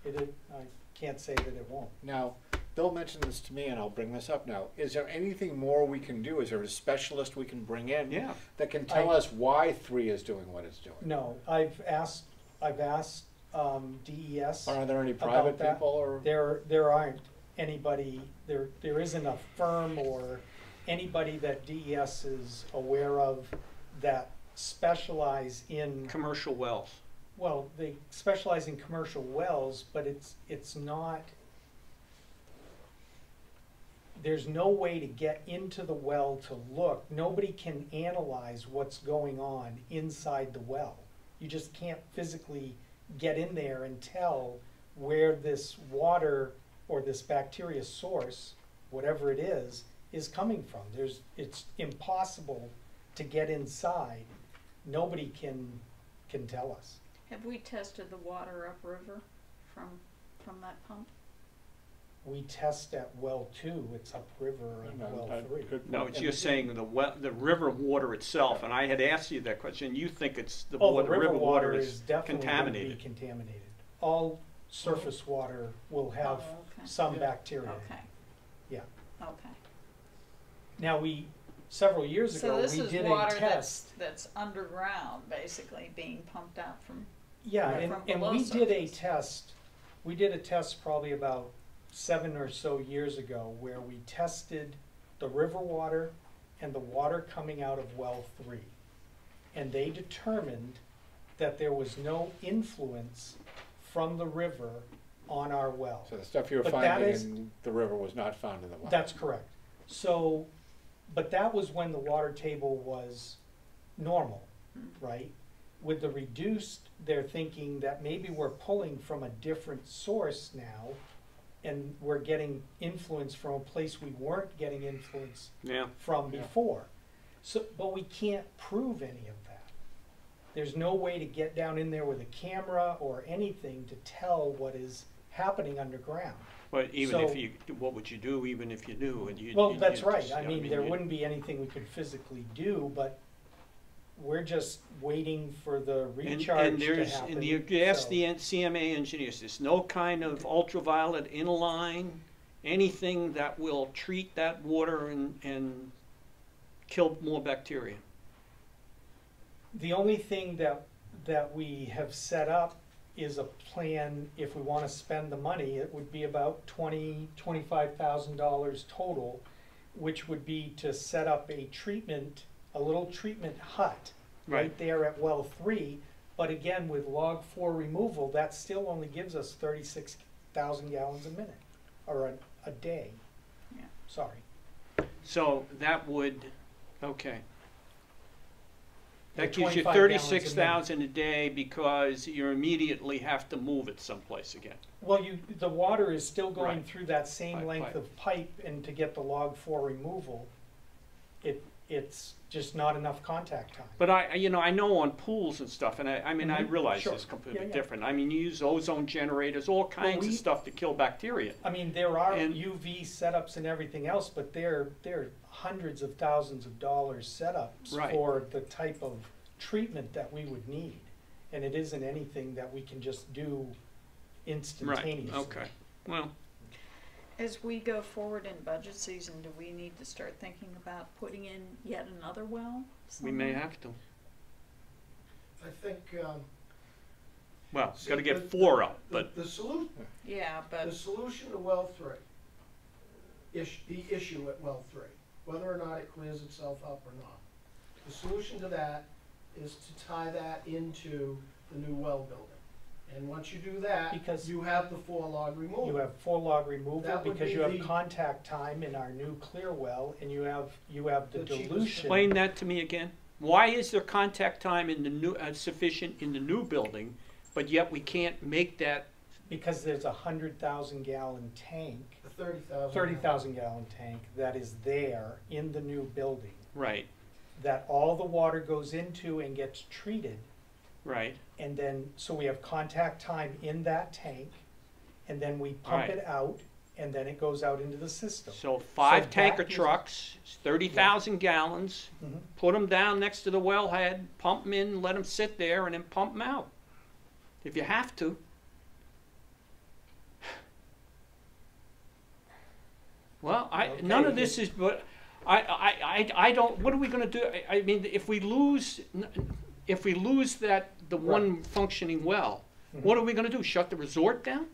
It, it, I can't say that it won't. now, Bill mentioned this to me and I'll bring this up now. Is there anything more we can do? Is there a specialist we can bring in? Yeah. That can tell I- us why three is doing what it's doing? No, I've asked, I've asked, um, DES. Are there any About private that. people or? There, there aren't anybody, there, there isn't a firm or anybody that DES is aware of that specialize in, Commercial wells. well, they specialize in commercial wells, but it's, it's not, there's no way to get into the well to look. Nobody can analyze what's going on inside the well. You just can't physically get in there and tell where this water or this bacteria source, whatever it is, is coming from. There's, it's impossible to get inside. Nobody can, can tell us. Have we tested the water upriver from, from that pump? We test at well two, it's upriver and No, well that three. could- No, it's you're saying the well, the river water itself, and I had asked you that question, you think it's the Oh, water, the river water is is definitely gonna be contaminated. contaminated. All surface water will oh, have Oh, okay. some Yeah. bacteria. Okay. Yeah. Okay. Now, we, several years So ago, this we is did a water test. that's, that's underground, basically, being pumped out from, Yeah, Yeah, and, from and below we did a surface. test, we did a test probably about seven or so years ago where we tested the river water and the water coming out of well three. And they determined that there was no influence from the river on our well. So the stuff you were But that finding is- in the river was not found in the well? That's correct. So, but that was when the water table was normal, right? With the reduced, they're thinking that maybe we're pulling from a different source now, and we're getting influence from a place we weren't getting influence Yeah, from Yeah. before. So, but we can't prove any of that. There's no way to get down in there with a camera or anything to tell what is happening underground. but even if you, what would you do even if you knew? And you- Well, you- that's you right. just- I mean, there wouldn't be anything we could physically do, but we're just waiting for the And, recharge and to there's, happen. and you you ask the N- CMA engineers, there's no kind of ultraviolet inline, anything that will treat that water and, and kill more bacteria. The only thing that, that we have set up is a plan, if we wanna spend the money, it would be about twenty, twenty-five thousand dollars total, which would be to set up a treatment, a little treatment hut right there at well three. But again, with log four removal, that still only gives us thirty-six thousand gallons a minute, or a, a day. Yeah. Sorry. So that would, okay. That gives you 25 a thirty-six thousand a day because you immediately have to move it someplace again. Well, you, the water is still going Right. through that same Pipe, length pipe. of pipe, and to get the log four removal, it, it's just not enough contact time. But I, you know, I know on pools and stuff, and I, I mean, I Mhm, realize sure. it's completely Yeah, yeah. different. I mean, you use ozone generators, all kinds of we- stuff to kill bacteria. I mean, there are And- UV setups and everything else, but they're, they're hundreds of thousands of dollars setups Right. for the type of treatment that we would need. And it isn't anything that we can just do instantaneously. Right, instantaneously. okay. Well, as we go forward in budget season, do we need to start thinking about putting in yet another well? we may somewhere? have to. I think, um. Well, see, gotta the- get four up, the- but, The solu- Yeah, the but, solution to well three, ish, the issue at well three, whether or not it clears itself up or not. The solution to that is to tie that into the new well building. And once you do that, Because- you have the four log removal. You have four log removal That would because be you have the- contact time in our new clear well and you have, you have the The cheapest dilution. explain that to me again. Why is there contact time in the new, uh, sufficient in the new building, but yet we can't make that, Because there's a hundred thousand gallon tank, The thirty thousand. thirty thousand gallon tank that is there in the new building. right, That all the water goes into and gets treated. Right, And then, so we have contact time in that tank. And then we pump Right. it out and then it goes out into the system. so five that tanker is- trucks, thirty thousand gallons, Mhm. put them down next to the wellhead, pump them in, let them sit there, and then pump them out. If you have to. Well, I, none of Okay. this is, but, I, I, I, I don't, what are we gonna do? I, I mean, if we lose, if we lose that, the one functioning well, what are we gonna do? Shut the resort down?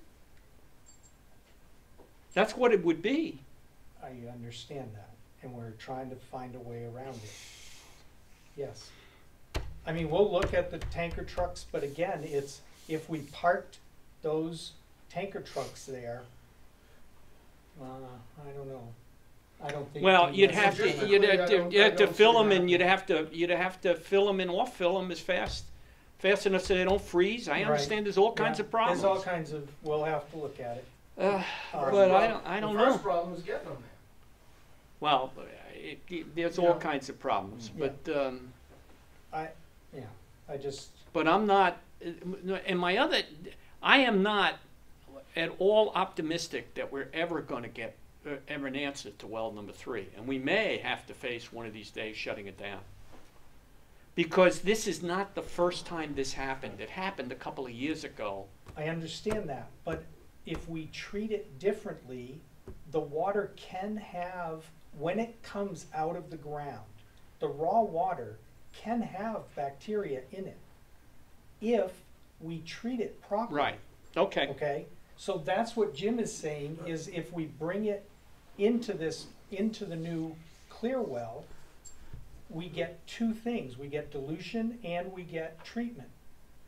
That's what it would be. I understand that, and we're trying to find a way around it. Yes. I mean, we'll look at the tanker trucks, but again, it's, if we parked those tanker trucks there, uh, I don't know. I don't think. Well, you'd have to, necessarily- you'd have I to, don't- you'd I have to don't fill see them and that. you'd have to, you'd have to fill them and off fill them as fast, fast enough so they don't freeze. I Right. understand there's all kinds Yeah, of problems. There's all kinds of, we'll have to look at it. Uh, Uh, But I don't, I don't The first problem is getting them there. Well, it, it, there's all Yeah. kinds of problems, Yeah. but, um, I, yeah, I just, but I'm not, and my other, I am not, at all optimistic that we're ever gonna get, uh, ever an answer to well number three. And we may have to face one of these days shutting it down. Because this is not the first time this happened. It happened a couple of years ago. I understand that, but if we treat it differently, the water can have, when it comes out of the ground, the raw water can have bacteria in it if we treat it properly. Right, okay. Okay, so that's what Jim is saying, is if we bring it into this, into the new clear well, we get two things, we get dilution and we get treatment.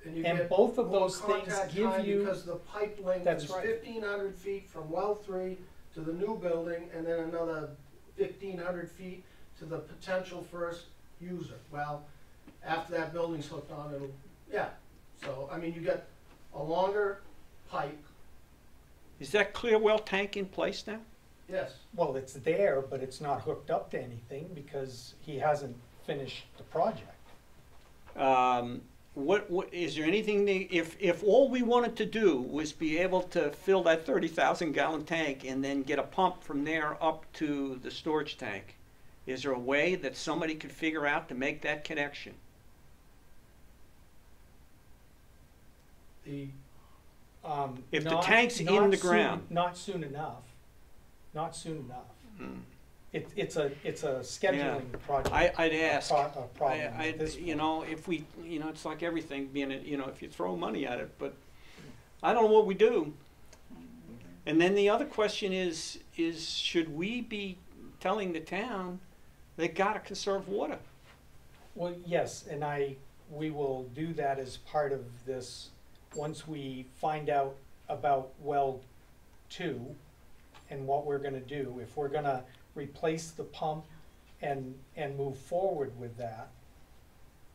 you And get both of more those things contact give time you- Because the pipe length That's is right. fifteen hundred feet from well three to the new building, and then another fifteen hundred feet to the potential first user. Well, after that building's hooked on, it'll, yeah, so, I mean, you get a longer pipe, Is that clear well tank in place now? Yes. Well, it's there, but it's not hooked up to anything because he hasn't finished the project. Um, what, what, is there anything, they- if, if all we wanted to do was be able to fill that thirty thousand gallon tank and then get a pump from there up to the storage tank, is there a way that somebody could figure out to make that connection? The, Um, If the tank's in not the soon- ground. Not soon enough, not soon enough. Hmm. It, it's a, it's a scheduling project. I, I'd a ask, pro- a problem I, at you know, if we, you know, it's like everything being, a- you know, if you throw money at it, but I don't know what we do. And then the other question is, is should we be telling the town they gotta conserve water? Well, yes, and I, we will do that as part of this, once we find out about well two and what we're gonna do. If we're gonna replace the pump and, and move forward with that,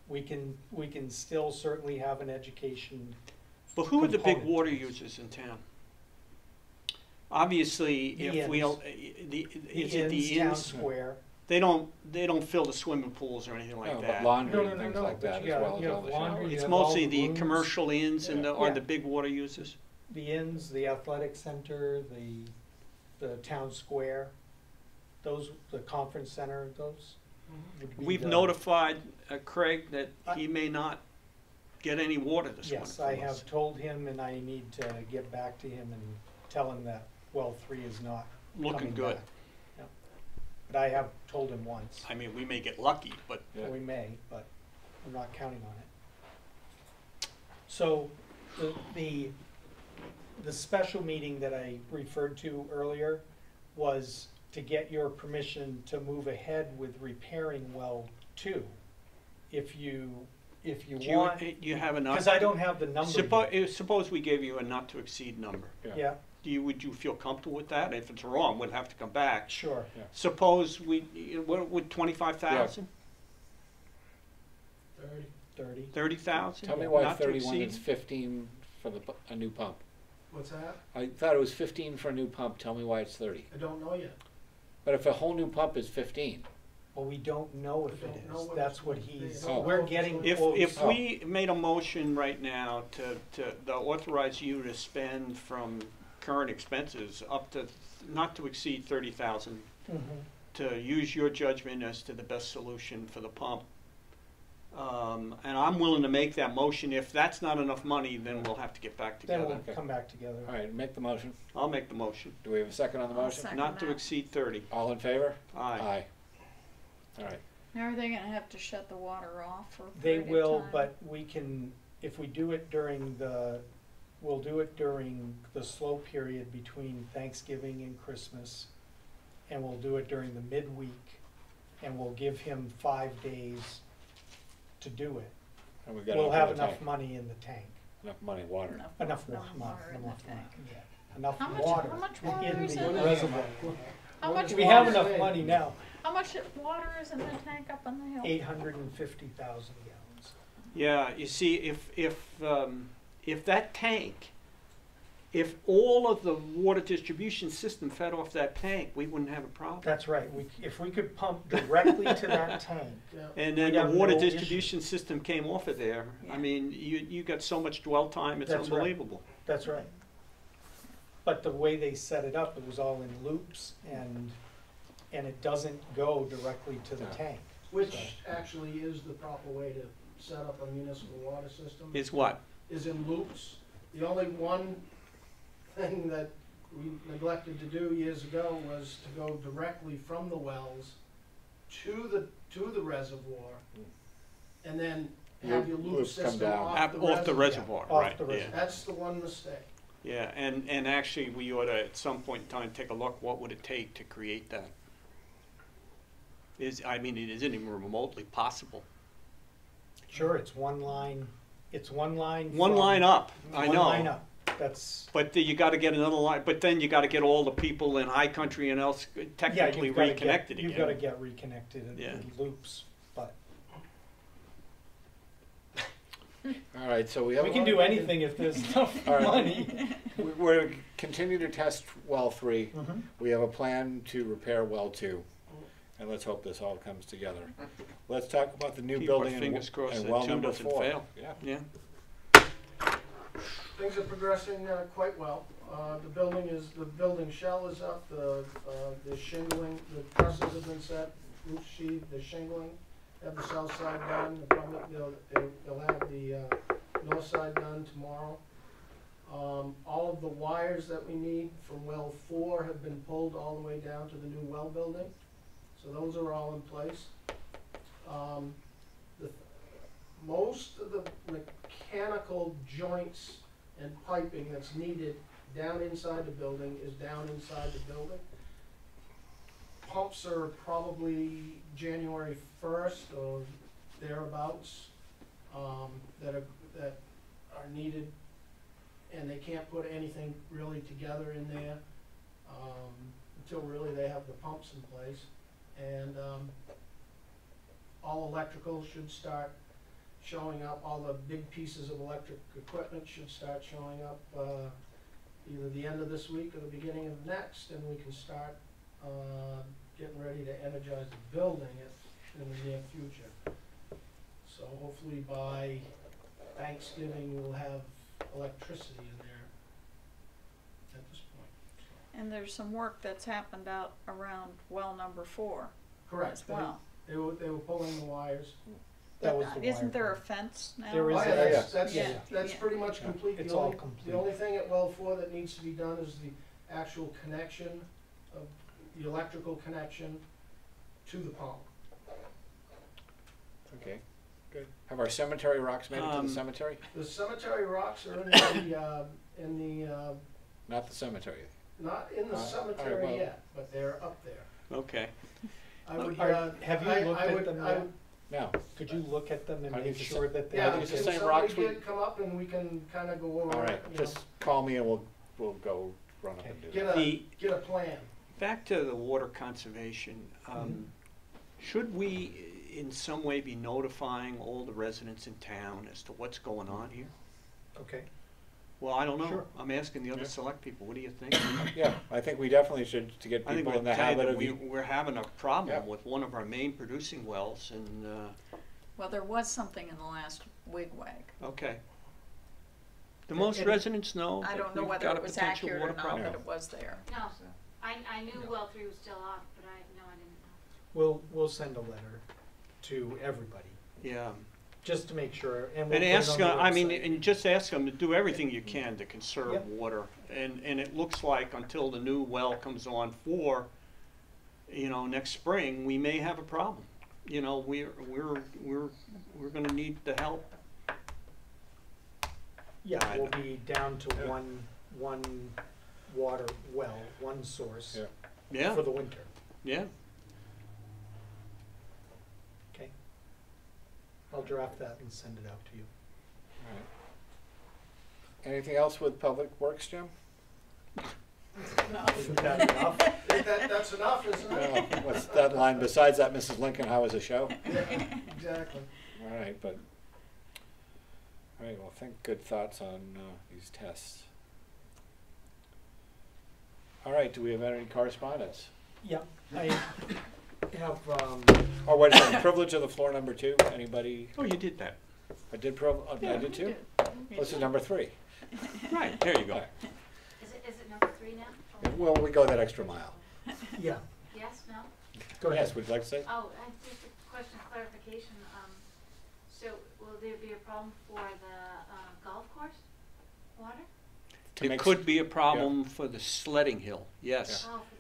we can, we can still certainly have an education. But who are the big component. water users in town? Obviously, The if we, inns. Eh, the, The is it the inns, town inns? square. They don't, they don't fill the swimming pools or anything No, like but that. laundry No, no, and no, things no, like but that you as got- well you as have all the laundry, showers. It's have all mostly the the rooms. commercial inns and the, are Yeah. the big water users? The inns, the athletic center, the, the town square, those, the conference center, those would be We've the- notified uh, Craig that he may not get any water this winter Yes, I from us. have told him and I need to get back to him and tell him that well three is not Looking coming good. back. Yep. But I have told him once, I mean, we may get lucky, but Yeah. we may, but I'm not counting on it. So, the, the, the special meeting that I referred to earlier was to get your permission to move ahead with repairing well two. If you, if you do you, want, you have enough? because I don't have the number. yet. Suppose, suppose we gave you a not to exceed number. Yeah, Do you, would you feel comfortable with that? If it's wrong, we'd have to come back. sure. Suppose we, you know, what would twenty-five thousand, thirty, Thirty. thirty thousand? Tell me why thirty-one is fifteen for the, pu- a new pump. What's that? I thought it was fifteen for a new pump, tell me why it's thirty. I don't know yet. But if a whole new pump is fifteen, Well, we don't know if We it don't know is. what That's it's what going to be. he's, Oh. we're getting If, quotes. if Oh. we made a motion right now to, to, to authorize you to spend from current expenses up to, not to exceed thirty thousand, Mhm. to use your judgment as to the best solution for the pump. Um, and I'm willing to make that motion. If that's not enough money, then we'll have to get back Then together. we'll come back together. all right, make the motion. I'll make the motion, Do we have a second on the I'll motion? second not to that. exceed thirty. All in favor? Aye. Aye. All right, Now, are they gonna have to shut the water off for a They period of will, time? but we can, if we do it during the, we'll do it during the slow period between Thanksgiving and Christmas. And we'll do it during the midweek, and we'll give him five days to do it. and we've got We'll have enough in the enough tank, money in the tank, enough money, water. Enough, enough enough wa- water in the enough tank. wa- yeah, Enough How much- water how much water in is the in it? reservoir. How much We have water- enough money now, How much water is in the tank up on the hill? eight hundred and fifty thousand gallons. Yeah, you see, if, if, um, if that tank, if all of the water distribution system fed off that tank, we wouldn't have a problem. That's right, we, if we could pump directly to that tank, Yeah. And then the water no issue. distribution system came off of there. I mean, you, you got so much dwell time, it's That's right. unbelievable. that's right. But the way they set it up, it was all in loops and, and it doesn't go directly to the Yeah. tank. Which actually is the proper way to set up a municipal water system, Is what? is in loops. The only one thing that we neglected to do years ago was to go directly from the wells to the, to the reservoir, and then have your Loop- loop loops come system down. off Ab- the Off the reservoir. reservoir, Off right, the yeah. reservoir. That's the one mistake. Yeah, and, and actually, we ought to, at some point in time, take a look, what would it take to create that? Is, I mean, it isn't even remotely possible. Sure, it's one line, it's one line. One from- line up, I One line know, up, that's, but the- you gotta get another line, but then you gotta get all the people in High Country and else yeah, technically you've gotta reconnected get, again. you've gotta get reconnected in Yeah. in loops, but All right, so we have. we can do anything if there's enough All right. money. We- We're continue to test well three. Mhm. We have a plan to repair well two. And let's hope this all comes together. Let's talk about the new Keep our building and, fingers crossed and that well two number doesn't four. fail. Yeah. Yeah, Things are progressing uh, quite well. Uh, The building is, the building shell is up, the, uh, the shingling, the trusses have been set, roof sheet, the shingling, have the south side done, the public, they'll, they'll have the uh, north side done tomorrow. Um, All of the wires that we need from well four have been pulled all the way down to the new well building, so those are all in place. Um, the- Most of the mechanical joints and piping that's needed down inside the building is down inside the building. Pumps are probably January first or thereabouts, um, that are, that are needed. And they can't put anything really together in there, um, until really they have the pumps in place. And, um, all electrical should start showing up, all the big pieces of electric equipment should start showing up, uh, either the end of this week or the beginning of next, and we can start, uh, getting ready to energize the building if, in the near future. So hopefully by Thanksgiving, we'll have electricity in there at this point. And there's some work that's happened out around well number four Correct. as well. They were, they were pulling the wires. That was the Isn't there a pull. fence now? There is Oh, a- yeah, that's, that's, Yeah. that's Yeah. pretty much Yeah. complete. The It's all only- complete. The only thing at well four that needs to be done is the actual connection of, the electrical connection to the pump. Okay, good. Have our cemetery rocks made it to Um, the cemetery? The cemetery rocks are in the, uh, in the, uh, Not the cemetery. not in the Uh, all right, cemetery well- yet, but they're up there. okay. I would, Are- uh, have you I- looked I at would- them I yet? would- No. Could you look at them and Are make these the sure that they Yeah, Are these the can same somebody rocks we- get, come up and we can kinda go over All it, right, you just know, call me and we'll, we'll go run up and do get that. a, The, get a plan. back to the water conservation, um, should we in some way be notifying all the residents in town as to what's going on here? Okay, Well, I don't know. Sure. I'm asking the other Yeah. select people. What do you think? Yeah, I think we definitely should, to get I think people we in the tell habit that of. we, u- we're having a problem Yep. with one of our main producing wells and, uh, Well, there was something in the last wigwag. okay. The most And- residents know I that don't know we've whether got a it was potential accurate water or not, problem? but it was there. No, I, I knew No. well three was still off, but I, no, I didn't know. we'll, we'll send a letter to everybody, Yeah. Just to make sure, and we'll And put it ask, on the uh, I mean, website. and just ask them to do everything you can to conserve Yep. water. And, and it looks like until the new well comes on for, you know, next spring, we may have a problem. You know, we're, we're, we're, we're gonna need the help. Yeah, I we'll know. be down to Yeah. one, one water well, one source Yeah. Yeah, for the winter, yeah. okay? I'll draft that and send it out to you. All right. Anything else with Public Works, Jim? Isn't that enough? That, that's enough, isn't No, what's that line, besides that, Mrs. Lincoln, how was the show? Yeah, Exactly. All right, but, all right, well, think good thoughts on, uh, these tests. All right, do we have any correspondence? Yeah, I have, um, Oh, wait a minute, privilege of the floor number two, anybody? Oh, you did that. I did priv, uh, I Yeah, did you too? This is number three. Right, there you go. All right. Is it, is it number three? free now? Well, we go that extra mile. Yeah, Yes, no? go ahead. Yes, would you like to say? Oh, uh, just a question, of clarification, um, so will there be a problem for the, uh, golf course water? To It make could be a problem for the sledding hill, yes. Oh, for this winter.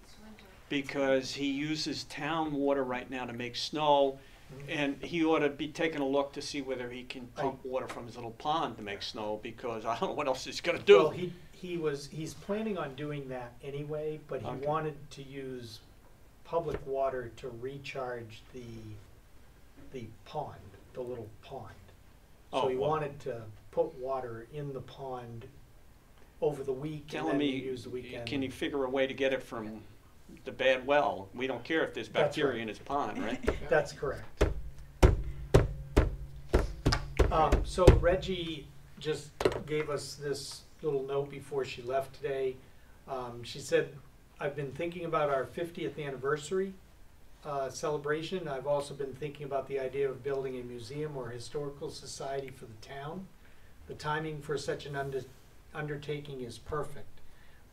Because he uses town water right now to make snow, mm-hmm. and he ought to be taking a look to see whether he can pump water from his little pond to make snow, because I don't know what else he's gonna do. Well, do. he, he was, he's planning on doing that anyway, but he Okay. wanted to use public water to recharge the, the pond, the little pond. So Oh, he well- wanted to put water in the pond over the week and Telling then me, use the weekend. can he figure a way to get it from the bad well? We don't care if there's bacteria right. in his pond, right? That's correct. Um, so Reggie just gave us this little note before she left today. Um, she said, I've been thinking about our fiftieth anniversary, uh, celebration. I've also been thinking about the idea of building a museum or historical society for the town. The timing for such an under, undertaking is perfect.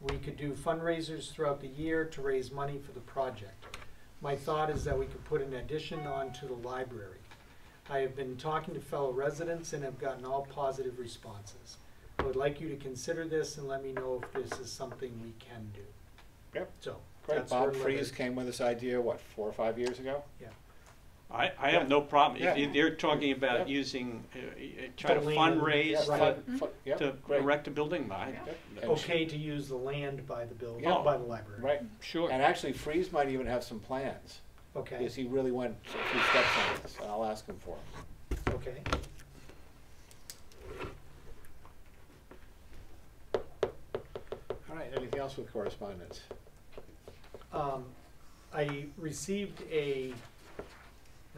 We could do fundraisers throughout the year to raise money for the project. My thought is that we could put an addition onto the library. I have been talking to fellow residents and have gotten all positive responses. I would like you to consider this and let me know if this is something we can do. Yep. So, Great, that's Bob her Freeze letter. came with this idea, what, four or five years ago? I, I have no problem. If- Yeah. if They're talking about Yeah. using, uh, uh, try to The land, fundraise Yeah, right. fun- fun- yep, to great. erect a building by. Yep, and Okay to use the land by the building, Yeah. by the library. Right, Sure. and actually Freeze might even have some plans, Okay, because he really went a few steps on this, and I'll ask him for them. okay. All right, anything else with correspondence? Um, I received a,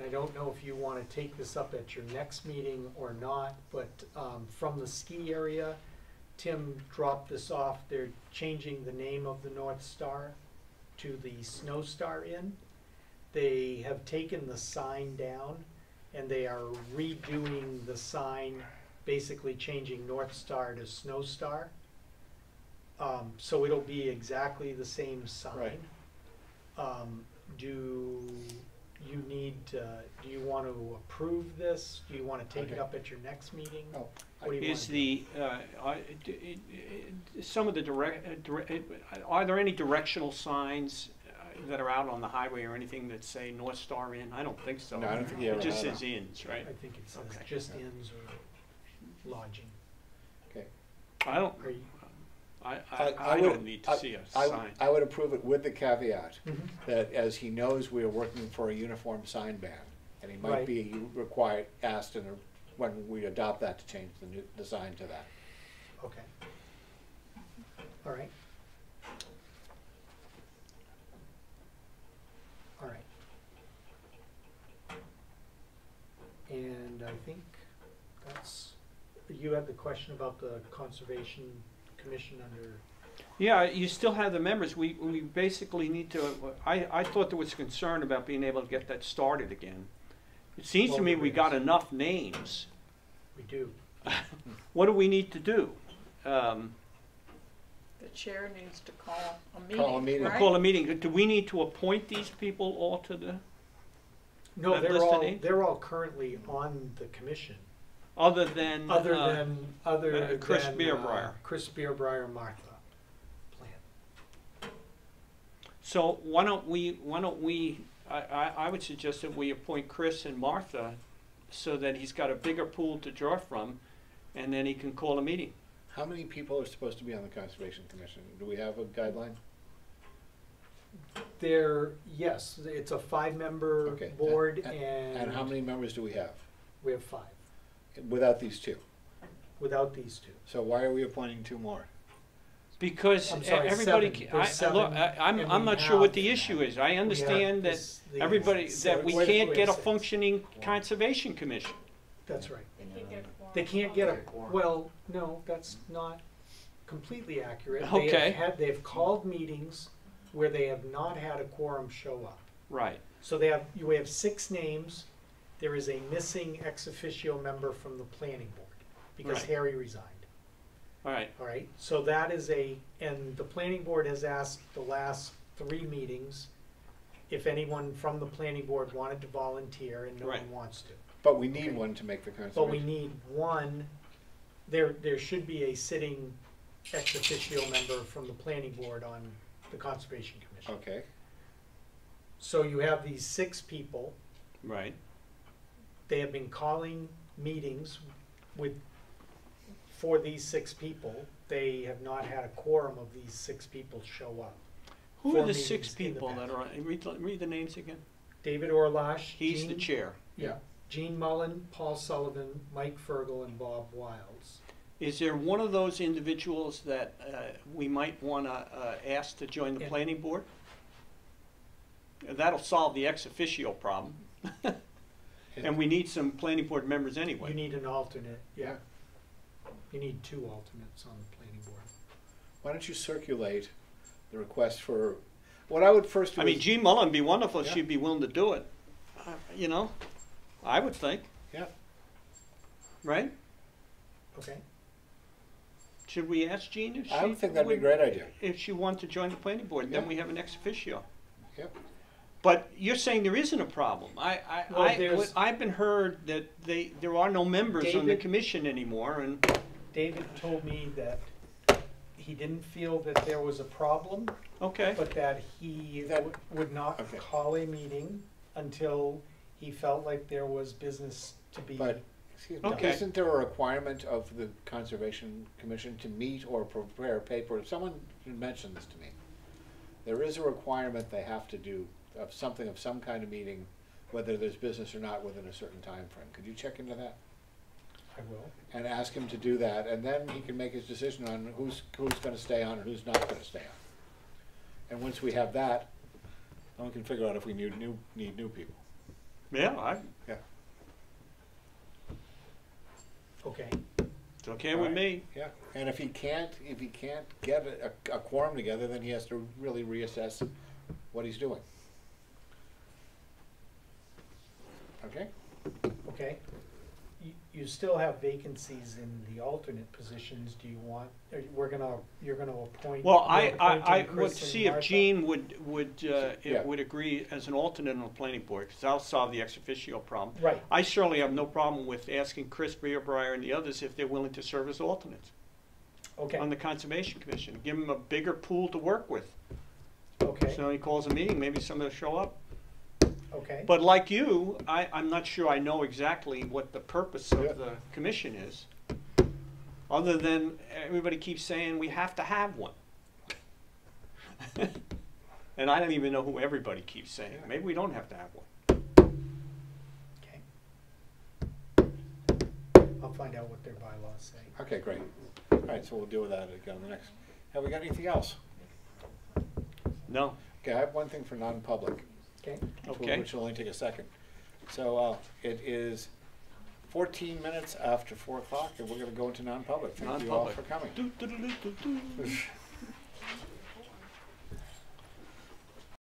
I don't know if you wanna take this up at your next meeting or not, but, um, from the ski area, Tim dropped this off, they're changing the name of the North Star to the Snow Star Inn. They have taken the sign down and they are redoing the sign, basically changing North Star to Snow Star. Um, so it'll be exactly the same sign. Right. Um, do you need, to do you want to approve this? Do you want to take it Okay. up at your next meeting? Oh, What do you Is want? the, uh, I- d- it- it- some of the direct, uh, dire- it- are there any directional signs uh, that are out on the highway or anything that say North Star Inn? I don't think so. No, I don't think he ever It just had says inns, right? I think it says Okay. just inns or lodging. okay. I don't, Are you? I, I- I, I I would- don't need to see a I- sign. I would approve it with the caveat Mhm. that as he knows we are working for a uniform sign ban, and he might Right. be required, asked in a, when we adopt that to change the new, the sign to that. Okay. All right. All right. And I think that's, you had the question about the Conservation Commission under, Yeah, you still have the members. We, we basically need to, I, I thought there was concern about being able to get that started again. It seems to me we got is. enough names. we do. What do we need to do? Um, The chair needs to call a meeting, Call a meeting. right? Call a meeting. Do we need to appoint these people all to the, No, That they're list of all, names? they're all currently on the commission, other than? other uh, than, other uh, than. Chris uh, Beerbrier. Chris Beerbrier, Martha Plant. So why don't we, why don't we, I, I, I would suggest that we appoint Chris and Martha so that he's got a bigger pool to draw from, and then he can call a meeting. How many people are supposed to be on the Conservation Commission? Do we have a guideline? There, yes, it's a five-member Okay. board And- and. And how many members do we have, We have five, without these two? without these two. So why are we appointing two more? Because I'm sorry, everybody, seven. ca- I, There's I, look, seven, I, I'm, and I'm we not sure what have- the issue is. I We have understand that this- the everybody, that we Wait, can't we get a six. functioning conservation commission. That's right. They can't get a. They can't get a, well, no, that's not completely accurate. They have Okay. had, they've called meetings where they have not had a quorum show up. Right. So they have, you have six names. There is a missing ex officio member from the planning board because Right. Harry resigned. All right, All right, so that is a, and the planning board has asked the last three meetings if anyone from the planning board wanted to volunteer and no one wants to. But we need Okay. one to make the conservation. But we need one, there, there should be a sitting ex officio member from the planning board on the conservation commission. Okay, So you have these six people, right. They have been calling meetings with, for these six people. They have not had a quorum of these six people show up. Who Four are the six meetings in the people that past. are, on- read, the- read the names again? David Orlash. He's the Gene- chair. Yeah, Jean Mullen, Paul Sullivan, Mike Fergel, and Bob Wiles. Is there one of those individuals that uh, we might want to uh, ask to join the Yeah. planning board? That'll solve the ex officio problem. And we need some planning board members anyway. You need an alternate, yeah. You need two alternates on the planning board. why don't you circulate the request for, what I would first do I mean, is- Jean Mullen would be wonderful if Yeah. she'd be willing to do it. Uh, You know, I would think, Yeah, right? Okay, Should we ask Jean if she? I would think that'd be a great idea. If she wanted to join the planning board, then Yeah. we have an ex officio. Yep. But you're saying there isn't a problem. I, I, well, I, what, I've been heard that they, there are no members on the commission anymore and, David told me that he didn't feel that there was a problem, okay. but that he That- w- would not okay. call a meeting until he felt like there was business to be. But, excuse me, Okay. isn't there a requirement of the Conservation Commission to meet or prepare paper? Someone mentioned this to me. There is a requirement they have to do of something of some kind of meeting, whether there's business or not within a certain time frame. Could you check into that? I will. And ask him to do that, and then he can make his decision on who's, who's gonna stay on and who's not gonna stay on. And once we have that, then we can figure out if we need new, need new people. Yeah, I, Yeah. Okay, it's okay with Alright. me. Yeah, and if he can't, if he can't get a, a quorum together, then he has to really reassess what he's doing. Okay? okay. You, you still have vacancies in the alternate positions. Do you want, are you- we're gonna, you're gonna appoint. Well, I, you're I, I appointing would Chris and see if Martha? Jean would, would, uh, Yeah. would agree as an alternate on the planning board, because I'll solve the ex officio problem. Right, I certainly have no problem with asking Chris Beerbauer and the others if they're willing to serve as alternates okay, on the Conservation Commission. Give them a bigger pool to work with. okay, So he calls a meeting, maybe somebody will show up. Okay. But like you, I, I'm not sure I know exactly what the purpose Yeah. of the commission is. Other than everybody keeps saying we have to have one. And I don't even know who everybody keeps saying. Yeah. Maybe we don't have to have one. Okay. I'll find out what their bylaws say. Okay, great. All right, so we'll deal with that again on the next. Have we got anything else? No? Okay, I have one thing for non-public. Okay, Okay. Which will only take a second. So, uh, it is fourteen minutes after four o'clock, and we're gonna go into non-public. Thank you all Non-public. for coming. Do, do, do, do, do, do.